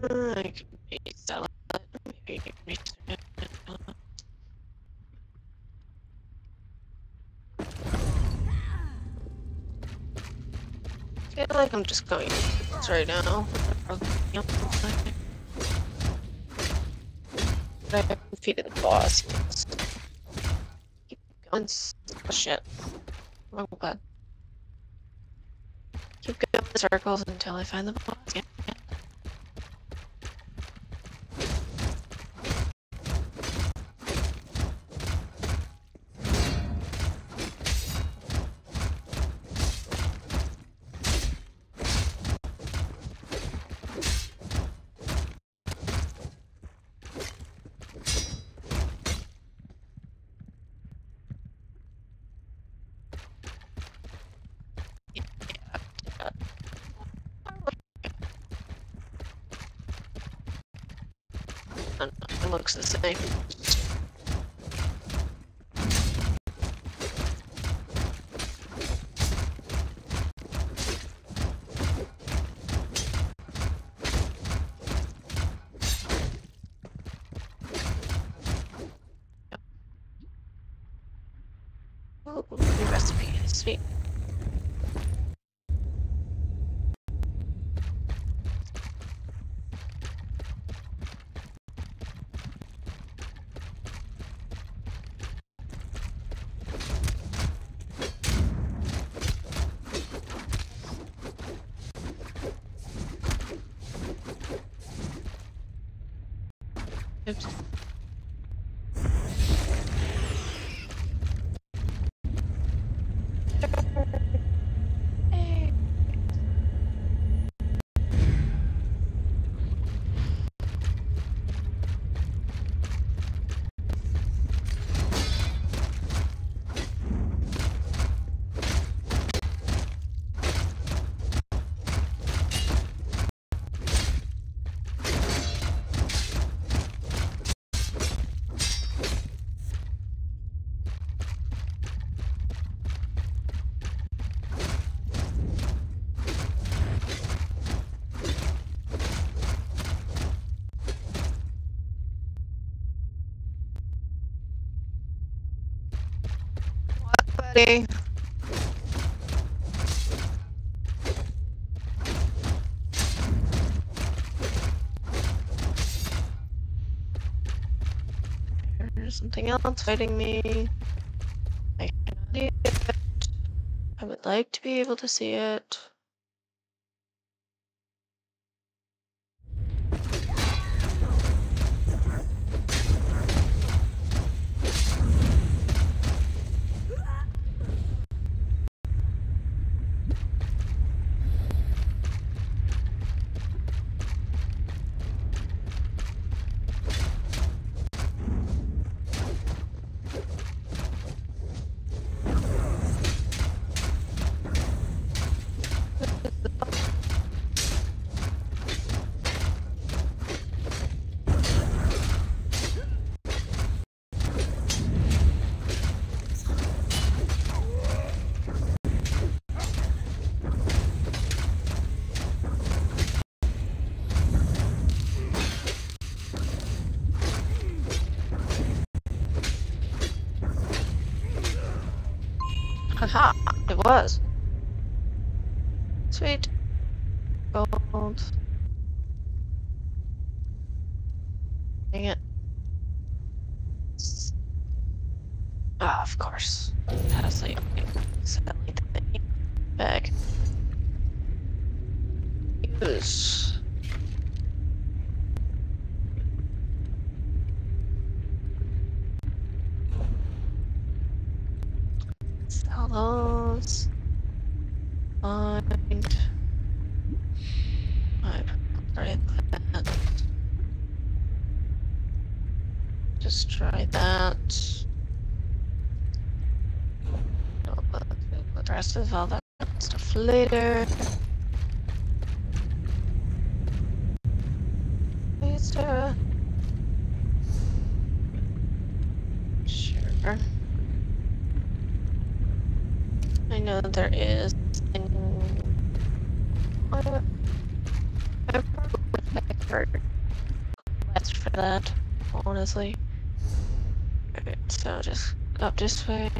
I could maybe sell it. Maybe resell it. I feel like I'm just going right now. I defeated the boss. Keep going. Oh shit. Wrong button. Keep going in circles until I find the boss. Yeah. It looks the same. Oh, new recipe. Sweet. Oops. There's something else fighting me. I see it. I would like to be able to see it. Haha, it was. Sweet. Gold. Dang it. Ah, of course. Has like suddenly the bag. Use. Sell those. Find. I try that. Just try that. I'll the rest of all that stuff later. Later. Sure. I know there is. I probably for that, honestly. So just up this way.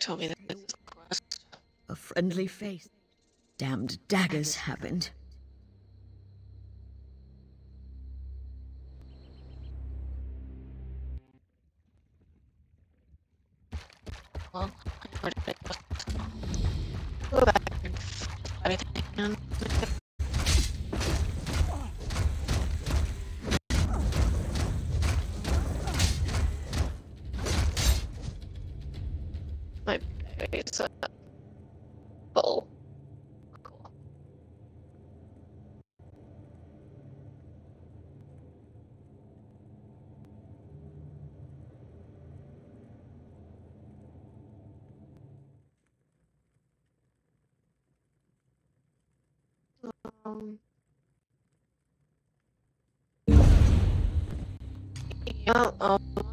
Told me that this a quest. A friendly face. Damned daggers happened. Well, I already did this. Go back and everything. Base uh, full. Cool. Um, yeah, almost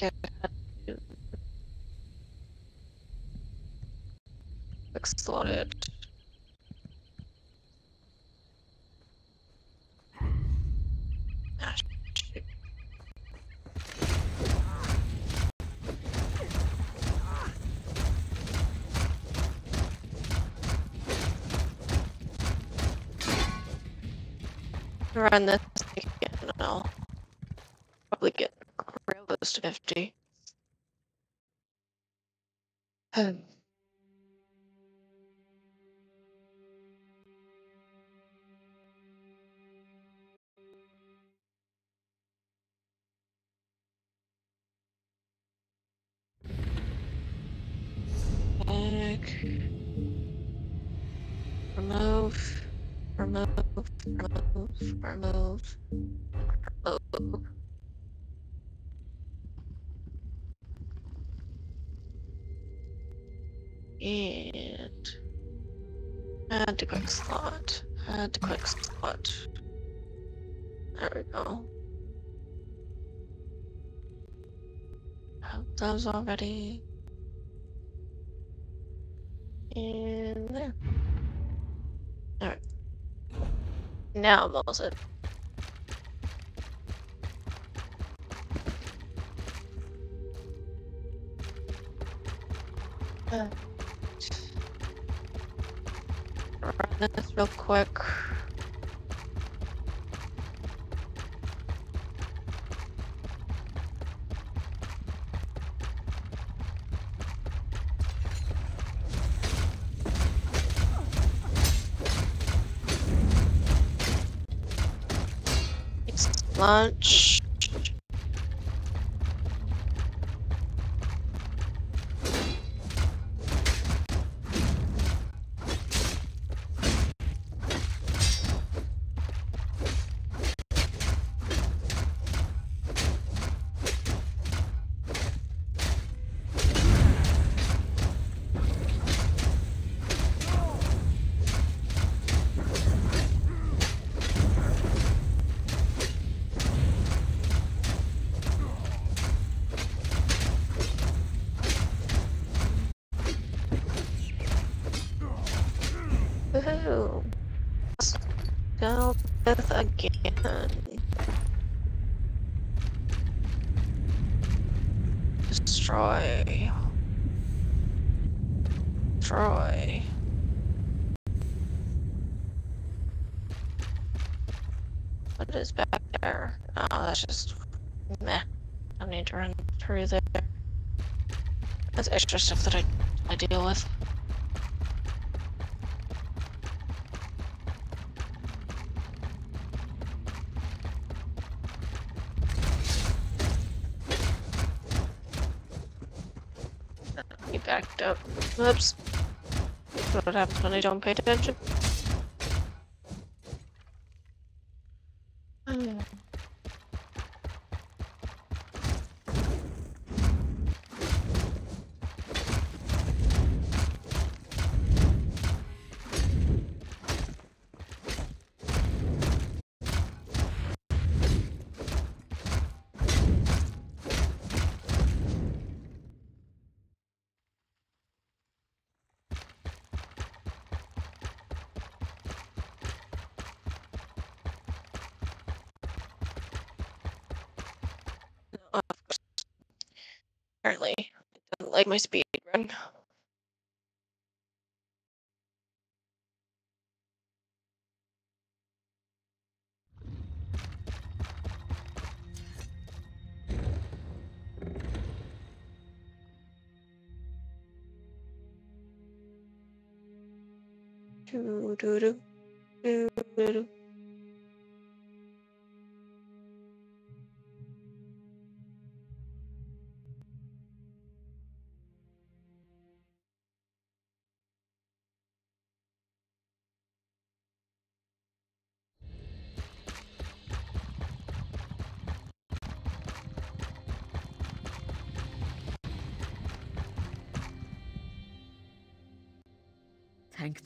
forget exploded. Run this again, and I'll probably get real close to 50. Hmm. Back. Remove. Remove. Remove. Remove. Remove. And add to quick slot. Add to quick slot. There we go. Have those already. And there. Alright. Now balls it. Uh, this real quick. Lunch. Again. Destroy. Destroy. What is back there? Oh, that's just meh. I need to run through there. That's extra stuff that I, I deal with. Up. Whoops. What happens when I don't pay attention? My speed run.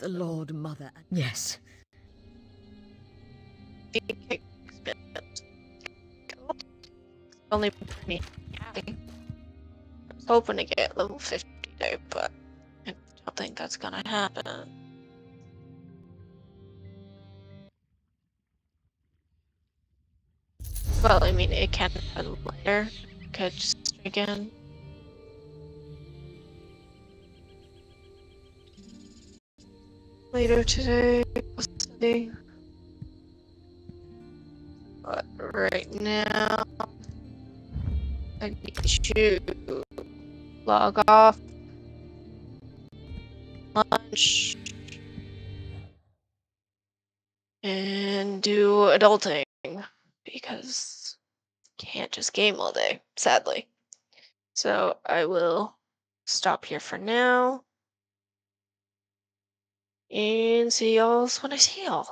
The Lord, Mother. Yes. Only me. I was hoping to get level 50 though, but I don't think that's gonna happen. Well, I mean, it can happen later. Could just again. Later today. But right now, I need to log off. Lunch. And do adulting because can't just game all day, sadly. So I will stop here for now. And see y'all when I see y'all.